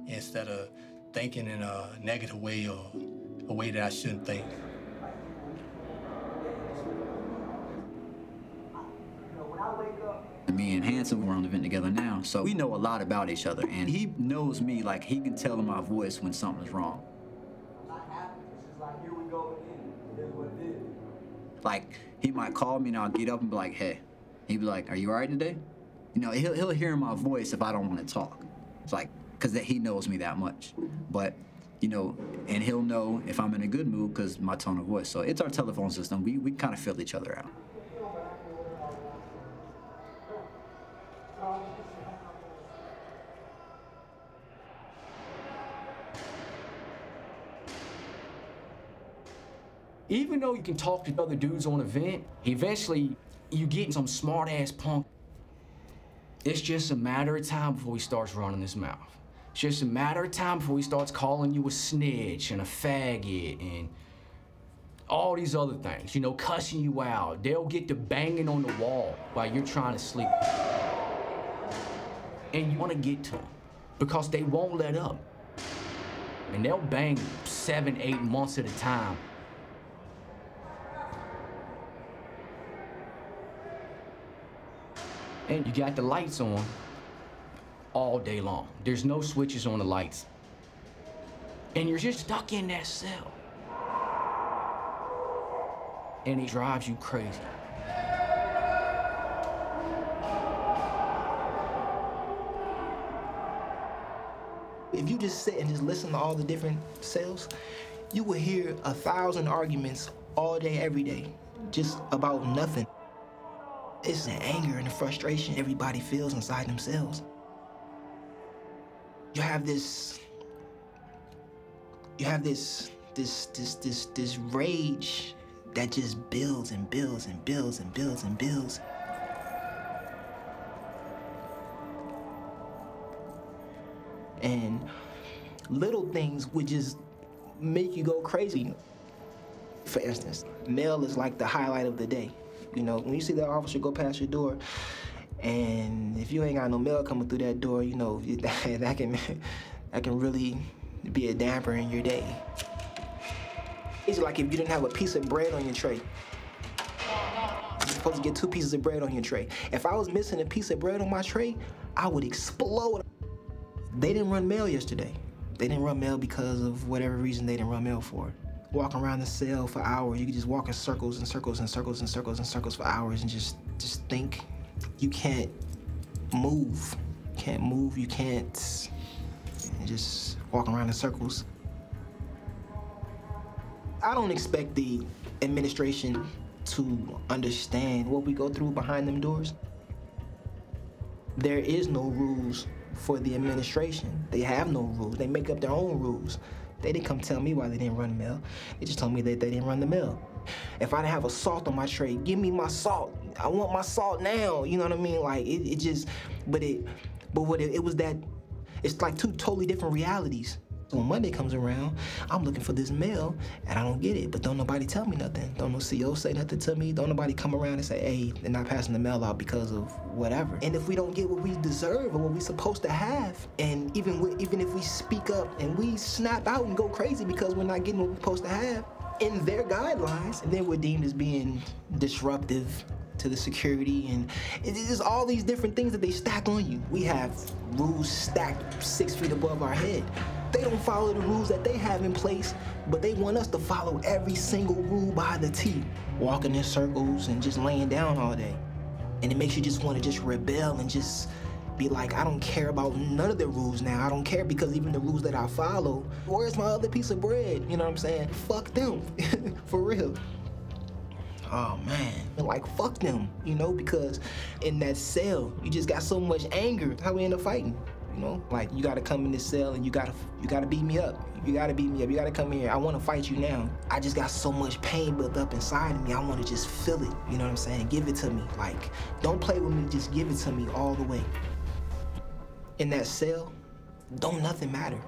instead of thinking in a negative way or a way that I shouldn't think. Me and Hanson were on the vent together now, so we know a lot about each other. And he knows me, like he can tell in my voice when something's wrong. Like he might call me and I'll get up and be like, "Hey," he'd be like, "Are you alright today?" You know, he'll he'll hear my voice if I don't want to talk. It's like because that he knows me that much. But you know, and he'll know if I'm in a good mood because my tone of voice. So it's our telephone system. We we kind of fill each other out. Even though you can talk to other dudes on a vent, eventually you get some smart ass punk. It's just a matter of time before he starts running his mouth. It's just a matter of time before he starts calling you a snitch and a faggot and all these other things, you know, cussing you out. They'll get to banging on the wall while you're trying to sleep. And you want to get to them because they won't let up. And they'll bang seven, eight months at a time and you got the lights on all day long. There's no switches on the lights. And you're just stuck in that cell. And it drives you crazy. If you just sit and just listen to all the different cells, you will hear a thousand arguments all day, every day, just about nothing. It's the anger and the frustration everybody feels inside themselves. You have this, you have this, this, this, this, this rage that just builds and builds and builds and builds and builds. And little things would just make you go crazy. For instance, mail is like the highlight of the day. You know, when you see that officer go past your door, and if you ain't got no mail coming through that door, you know that, that can that can really be a damper in your day. It's like if you didn't have a piece of bread on your tray. You're supposed to get two pieces of bread on your tray. If I was missing a piece of bread on my tray, I would explode. They didn't run mail yesterday. They didn't run mail because of whatever reason they didn't run mail for. Walk around the cell for hours. You could just walk in circles and circles and circles and circles and circles for hours and just just think. You can't move. You can't move. You can't just walk around in circles. I don't expect the administration to understand what we go through behind them doors. There is no rules for the administration. They have no rules. They make up their own rules. They didn't come tell me why they didn't run the mill. They just told me that they didn't run the mill. If I didn't have a salt on my tray, give me my salt. I want my salt now. You know what I mean? Like it, it just, but it, but what it, it was that, it's like two totally different realities. When Monday comes around, I'm looking for this mail and I don't get it, but don't nobody tell me nothing. Don't no CEO say nothing to me. Don't nobody come around and say, hey, they're not passing the mail out because of whatever. And if we don't get what we deserve or what we're supposed to have, and even wi- even if we speak up and we snap out and go crazy because we're not getting what we're supposed to have in their guidelines, and then we're deemed as being disruptive to the security and it's just all these different things that they stack on you. We have rules stacked six feet above our head. They don't follow the rules that they have in place, but they want us to follow every single rule by the T. Walking in circles and just laying down all day. And it makes you just want to just rebel and just be like, I don't care about none of the rules now. I don't care because even the rules that I follow, where's my other piece of bread? You know what I'm saying? Fuck them. For real. Oh man, like fuck them, you know, because in that cell, you just got so much anger. How we end up fighting, know? Like you gotta come in this cell and you gotta you gotta beat me up. You gotta beat me up. You gotta come here. I wanna fight you now. I just got so much pain built up inside of me. I wanna just feel it. You know what I'm saying? Give it to me. Like, don't play with me, just give it to me all the way. In that cell, don't nothing matter.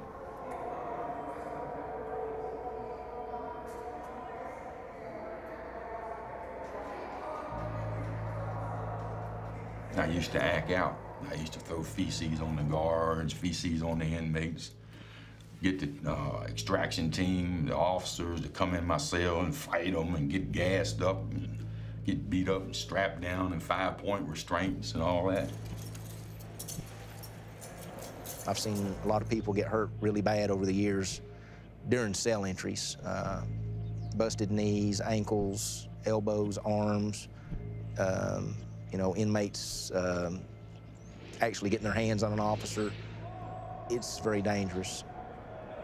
I used to act out. I used to throw feces on the guards, feces on the inmates, get the uh, extraction team, the officers to come in my cell and fight them and get gassed up and get beat up and strapped down and five point restraints and all that. I've seen a lot of people get hurt really bad over the years during cell entries. Uh, busted knees, ankles, elbows, arms. Um, you know, inmates um, actually getting their hands on an officer. It's very dangerous.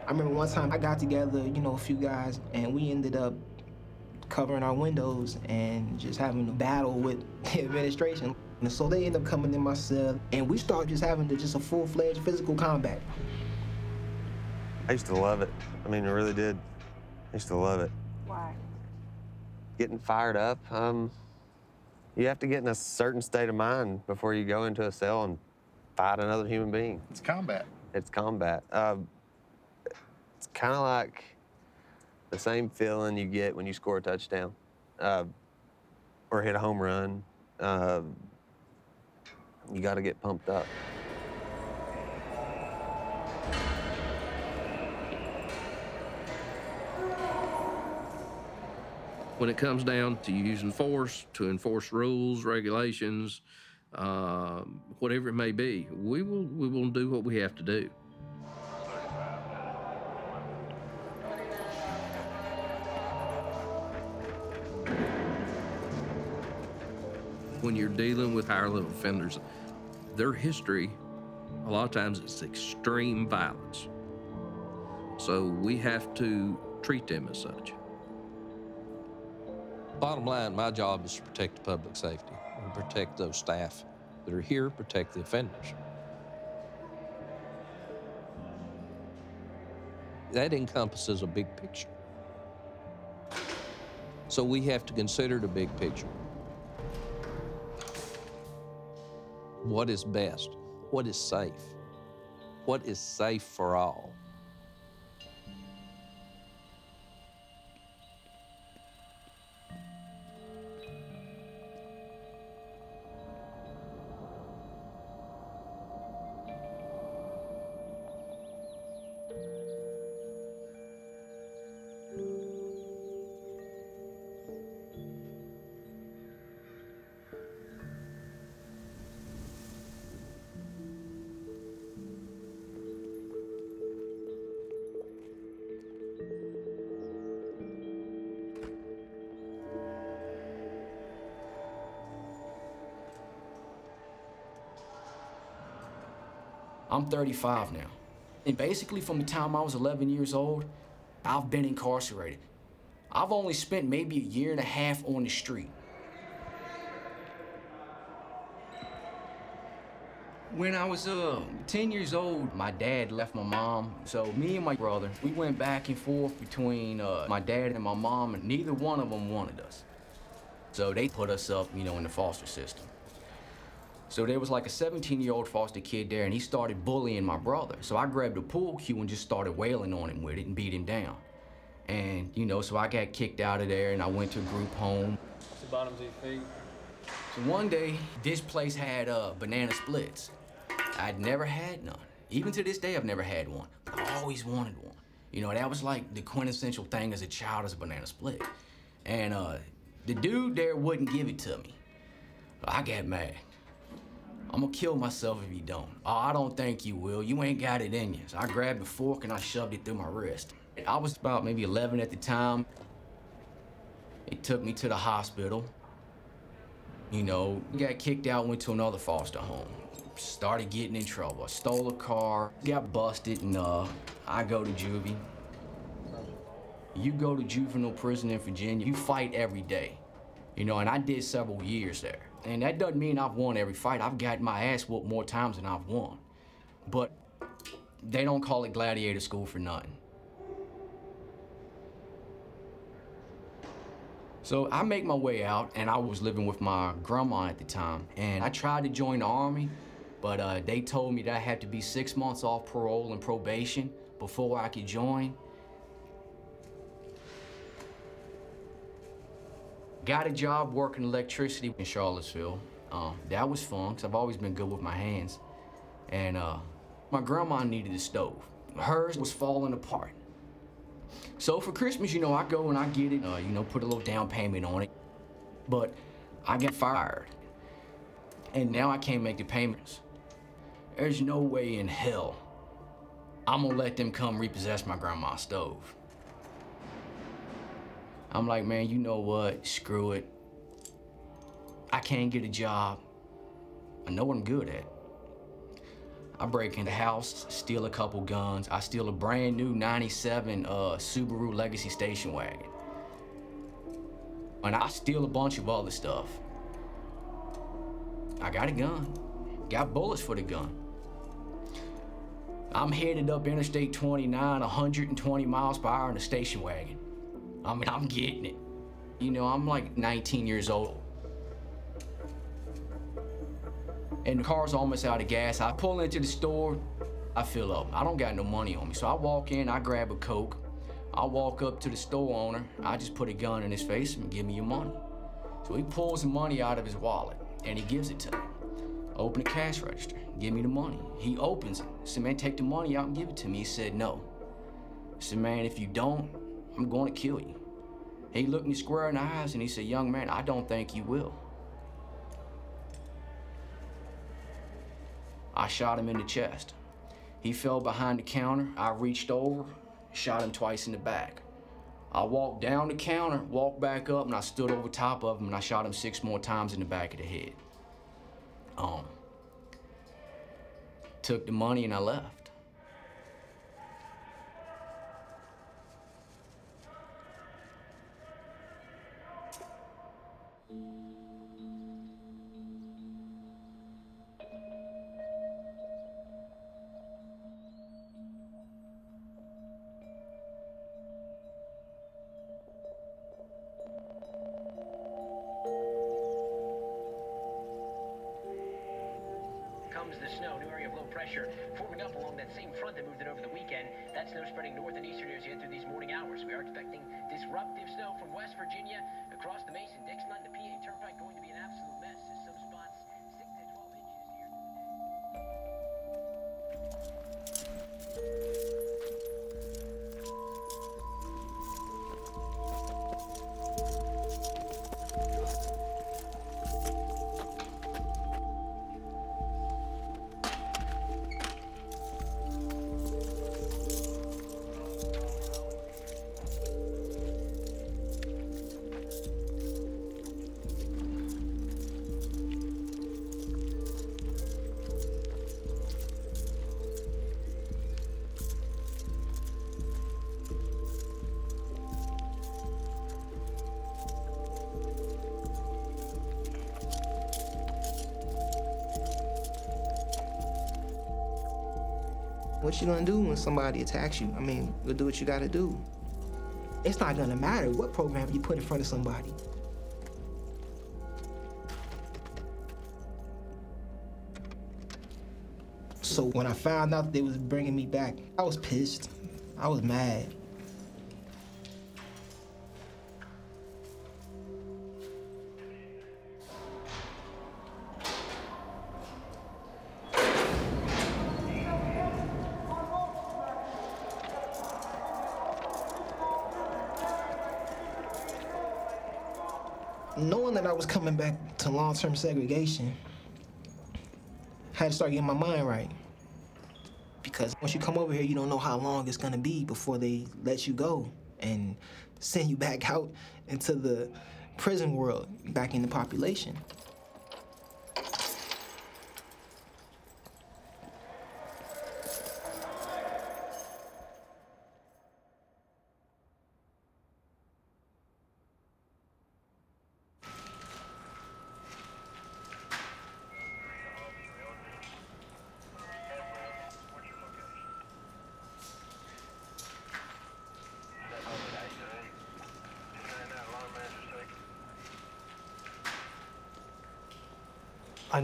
I remember one time I got together, you know, a few guys, and we ended up covering our windows and just having a battle with the administration. And so they end up coming in my cell, and we start just having to, just a full-fledged physical combat. I used to love it. I mean, I really did. I used to love it. Why? Getting fired up. Um, you have to get in a certain state of mind before you go into a cell and fight another human being. It's combat. It's combat. Uh, it's kind of like the same feeling you get when you score a touchdown uh, or hit a home run. Uh, you got to get pumped up. when it comes down to using force to enforce rules, regulations, uh, whatever it may be, we will we will do what we have to do. When you're dealing with higher level offenders, their history, a lot of times it's extreme violence. So we have to treat them as such. Bottom line, my job is to protect the public safety protect those staff that are here, protect the offenders. That encompasses a big picture. So we have to consider the big picture. What is best? What is safe? What is safe for all? I'm 35 now. And basically, from the time I was 11 years old, I've been incarcerated. I've only spent maybe a year and a half on the street. When I was uh, 10 years old, my dad left my mom. So me and my brother, we went back and forth between uh, my dad and my mom, and neither one of them wanted us. So they put us up, you know, in the foster system. So there was like a 17 year old foster kid there, and he started bullying my brother. So I grabbed a pool cue and just started wailing on him with it and beat him down. And, you know, so I got kicked out of there and I went to a group home. The bottoms of your feet. So one day, this place had uh, banana splits. I'd never had none. Even to this day, I've never had one. But I always wanted one. You know, that was like the quintessential thing as a child as a banana split. And uh, the dude there wouldn't give it to me. I got mad. I'm gonna kill myself if you don't. Oh, I don't think you will. You ain't got it in you. So I grabbed the fork and I shoved it through my wrist. I was about maybe 11 at the time. It took me to the hospital. You know, got kicked out, went to another foster home. Started getting in trouble. I stole a car, got busted, and uh, I go to juvie. You go to juvenile prison in Virginia, you fight every day. You know, and I did several years there. And that doesn't mean I've won every fight. I've got my ass whooped more times than I've won. But they don't call it gladiator school for nothing. So I make my way out, and I was living with my grandma at the time. And I tried to join the army, but uh, they told me that I had to be six months off parole and probation before I could join. Got a job working electricity in Charlottesville. Um, that was fun, because I've always been good with my hands. And uh, my grandma needed a stove. Hers was falling apart. So for Christmas, you know, I go and I get it, uh, you know, put a little down payment on it. But I get fired. And now I can't make the payments. There's no way in hell I'm gonna let them come repossess my grandma's stove. I'm like, man, you know what? Screw it. I can't get a job. I know what I'm good at. I break in the house, steal a couple guns. I steal a brand new 97 uh, Subaru Legacy station wagon. And I steal a bunch of other stuff. I got a gun. Got bullets for the gun. I'm headed up Interstate 29, 120 miles per hour in a station wagon. I mean, I'm getting it. You know, I'm like 19 years old. And the car's almost out of gas. I pull into the store, I fill up. I don't got no money on me. So I walk in, I grab a Coke. I walk up to the store owner. I just put a gun in his face and give me your money. So he pulls the money out of his wallet and he gives it to me. Open the cash register, give me the money. He opens it. I said, man, take the money out and give it to me. He said, no. I said, man, if you don't, I'm going to kill you. He looked me square in the eyes and he said, young man, I don't think you will. I shot him in the chest. He fell behind the counter. I reached over, shot him twice in the back. I walked down the counter, walked back up, and I stood over top of him and I shot him six more times in the back of the head. Um, took the money and I left. What you gonna do when somebody attacks you? I mean, you'll do what you gotta do. It's not gonna matter what program you put in front of somebody. So when I found out they was bringing me back, I was pissed. I was mad. Coming back to long-term segregation, I had to start getting my mind right. Because once you come over here, you don't know how long it's gonna be before they let you go and send you back out into the prison world, back in the population.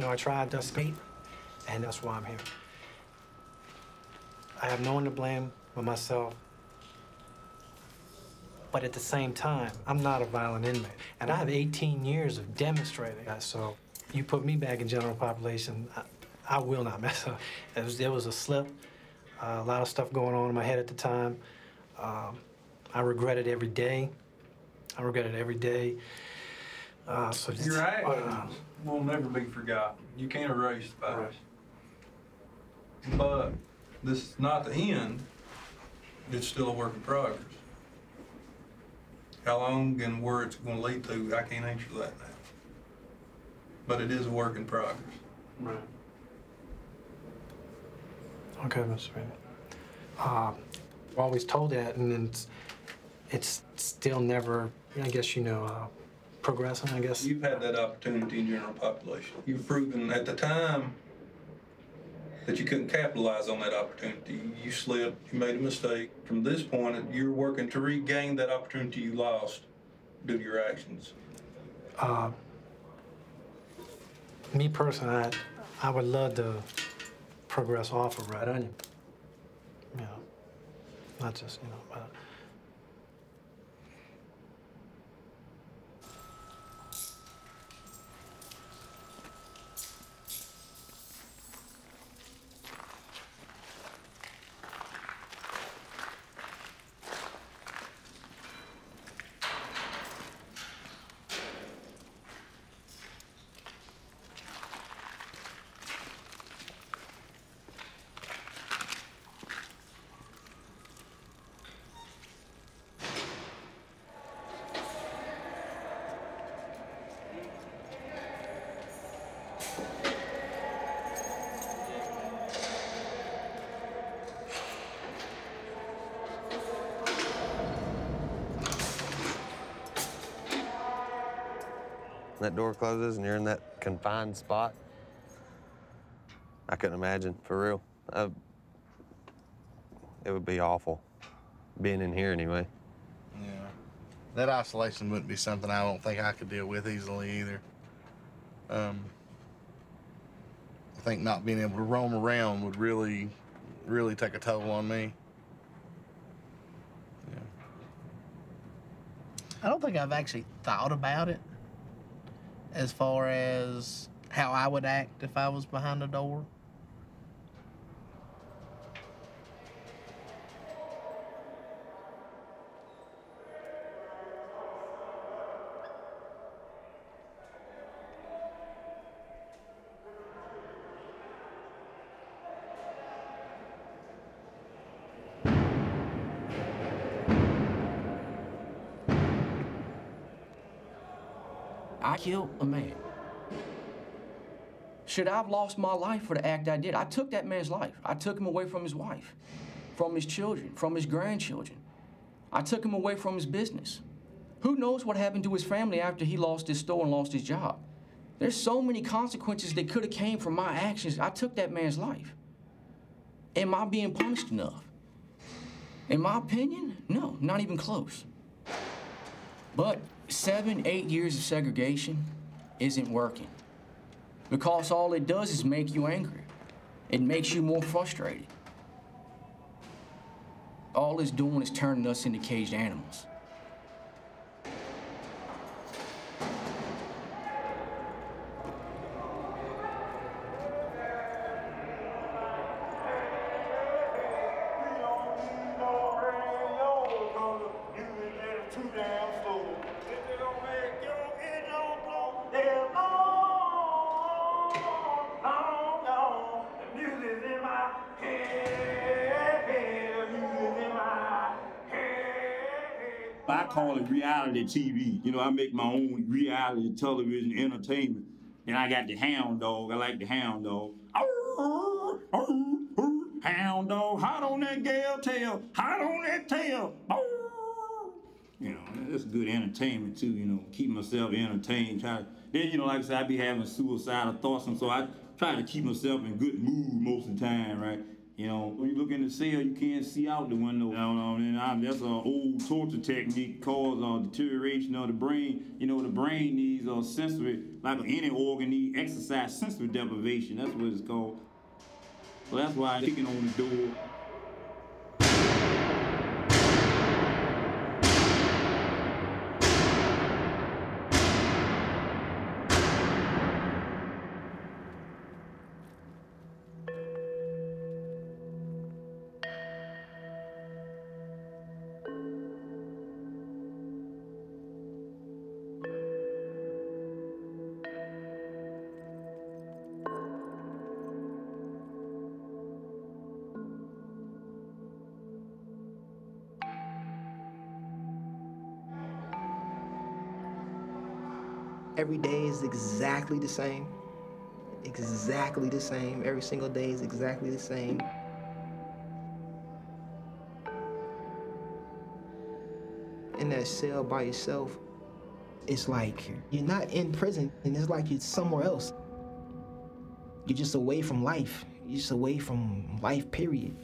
Know I tried to escape, and that's why I'm here. I have no one to blame but myself. But at the same time, I'm not a violent inmate. And I have 18 years of demonstrating that. So you put me back in general population, I, I will not mess up. It was, it was a slip, uh, a lot of stuff going on in my head at the time. Um, I regret it every day. I regret it every day. Uh, so just- Your uh, actions will never be forgotten. You can't erase the past. But this is not the end. It's still a work in progress. How long and where it's going to lead to, I can't answer that now. But it is a work in progress. Right. Okay, Mr. Raymond. Uh, always told that, and then it's, it's still never, I guess, you know, uh, progressing, I guess. You've had that opportunity in general population. You've proven at the time that you couldn't capitalize on that opportunity. You slipped, you made a mistake. From this point, you're working to regain that opportunity you lost due to your actions. Uh, me personally, I, I would love to progress off of Red Onion. You know, not just, you know, but that door closes and you're in that confined spot, I couldn't imagine, for real. Uh, it would be awful being in here anyway. Yeah. That isolation wouldn't be something I don't think I could deal with easily either. Um, I think not being able to roam around would really, really take a toll on me. Yeah. I don't think I've actually thought about it as far as how I would act if I was behind a door. I killed a man. Should I have lost my life for the act I did? I took that man's life. I took him away from his wife, from his children, from his grandchildren. I took him away from his business. Who knows what happened to his family after he lost his store and lost his job? There's so many consequences that could have came from my actions. I took that man's life. Am I being punished enough? In my opinion, no, not even close. But seven, eight years of segregation isn't working. Because all it does is make you angry. It makes you more frustrated. All it's doing is turning us into caged animals. You know, I make my own reality television entertainment. And I got the hound dog. I like the hound dog. Hound dog, hot on that gal tail, hot on that tail. You know, that's good entertainment too. You know, keep myself entertained. Try to, then you know, like I said, I be having suicidal thoughts, and so I try to keep myself in good mood most of the time, right? You know, when you look in the cell, you can't see out the window. You know, and I, that's an old torture technique cause uh, deterioration of the brain. You know, the brain needs a uh, sensory, like any organ needs exercise sensory deprivation. That's what it's called. So that's why I'm kicking on the door. Every day is exactly the same. Exactly the same. Every single day is exactly the same. In that cell by yourself, it's like you're not in prison, and it's like you're somewhere else. You're just away from life. You're just away from life, period.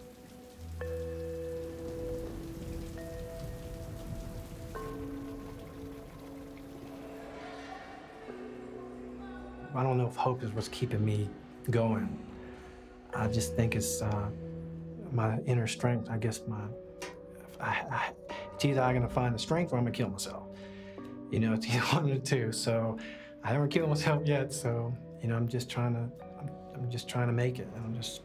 Don't know if hope is what's keeping me going. I just think it's uh, my inner strength. I guess my, I, I, it's either I'm gonna find the strength or I'm gonna kill myself. You know, it's either one the two. So I haven't killed myself yet. So you know, I'm just trying to, I'm, I'm just trying to make it. And I'm just.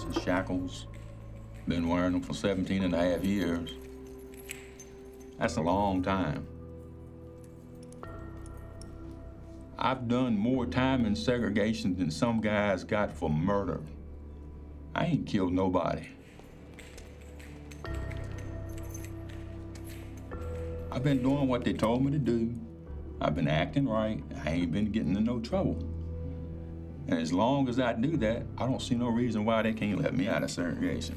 And shackles. Been wearing them for 17 and a half years. That's a long time. I've done more time in segregation than some guys got for murder. I ain't killed nobody. I've been doing what they told me to do. I've been acting right. I ain't been getting in no trouble. And as long as I do that, I don't see no reason why they can't let me out of segregation.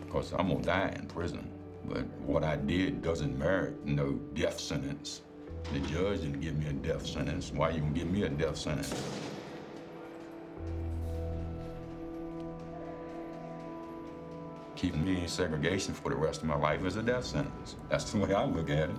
Of course, I'm gonna die in prison, but what I did doesn't merit no death sentence. The judge didn't give me a death sentence. Why you gonna give me a death sentence? Keeping me in segregation for the rest of my life is a death sentence. That's the way I look at it.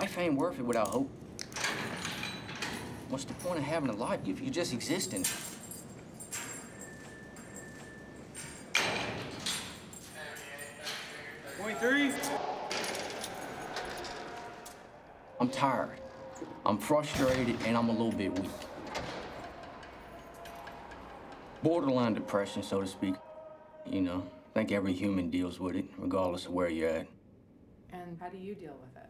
life ain't worth it without hope. What's the point of having a life if you're just existing? Twenty-three. I'm tired. I'm frustrated and I'm a little bit weak. Borderline depression, so to speak. You know, I think every human deals with it, regardless of where you're at. And how do you deal with it?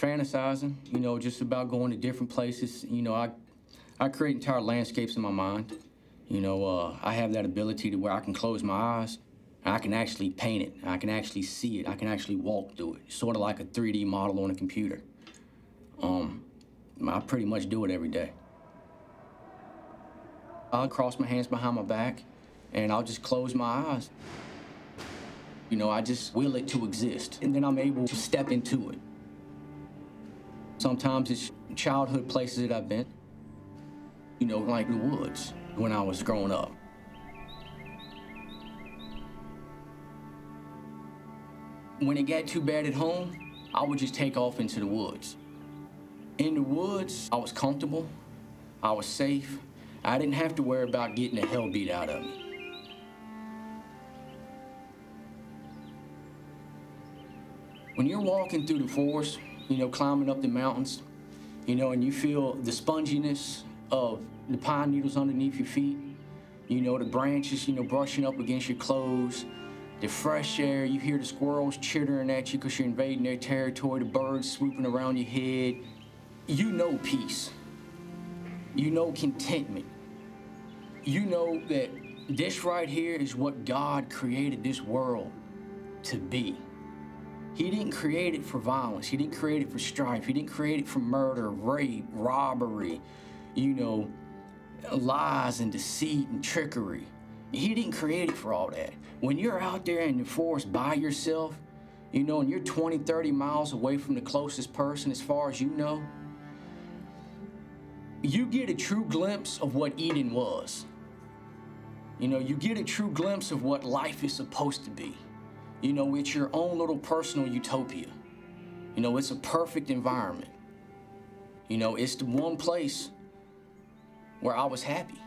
Fantasizing, you know, just about going to different places. You know, I, I create entire landscapes in my mind. You know, uh, I have that ability to where I can close my eyes I can actually paint it. I can actually see it. I can actually walk through it. Sort of like a 3D model on a computer. Um, I pretty much do it every day. I'll cross my hands behind my back and I'll just close my eyes. You know, I just will it to exist, and then I'm able to step into it. Sometimes it's childhood places that I've been, you know, like the woods when I was growing up. When it got too bad at home, I would just take off into the woods. In the woods, I was comfortable, I was safe, I didn't have to worry about getting the hell beat out of me. When you're walking through the forest, you know, climbing up the mountains, you know, and you feel the sponginess of the pine needles underneath your feet, you know, the branches, you know, brushing up against your clothes, the fresh air, you hear the squirrels chittering at you because you're invading their territory, the birds swooping around your head. You know peace. You know contentment. You know that this right here is what God created this world to be. He didn't create it for violence. He didn't create it for strife. He didn't create it for murder, rape, robbery, you know, lies and deceit and trickery. He didn't create it for all that. When you're out there in the forest by yourself, you know, and you're 20, 30 miles away from the closest person as far as you know, you get a true glimpse of what Eden was. You know, you get a true glimpse of what life is supposed to be. You know, it's your own little personal utopia. You know, it's a perfect environment. You know, it's the one place where I was happy.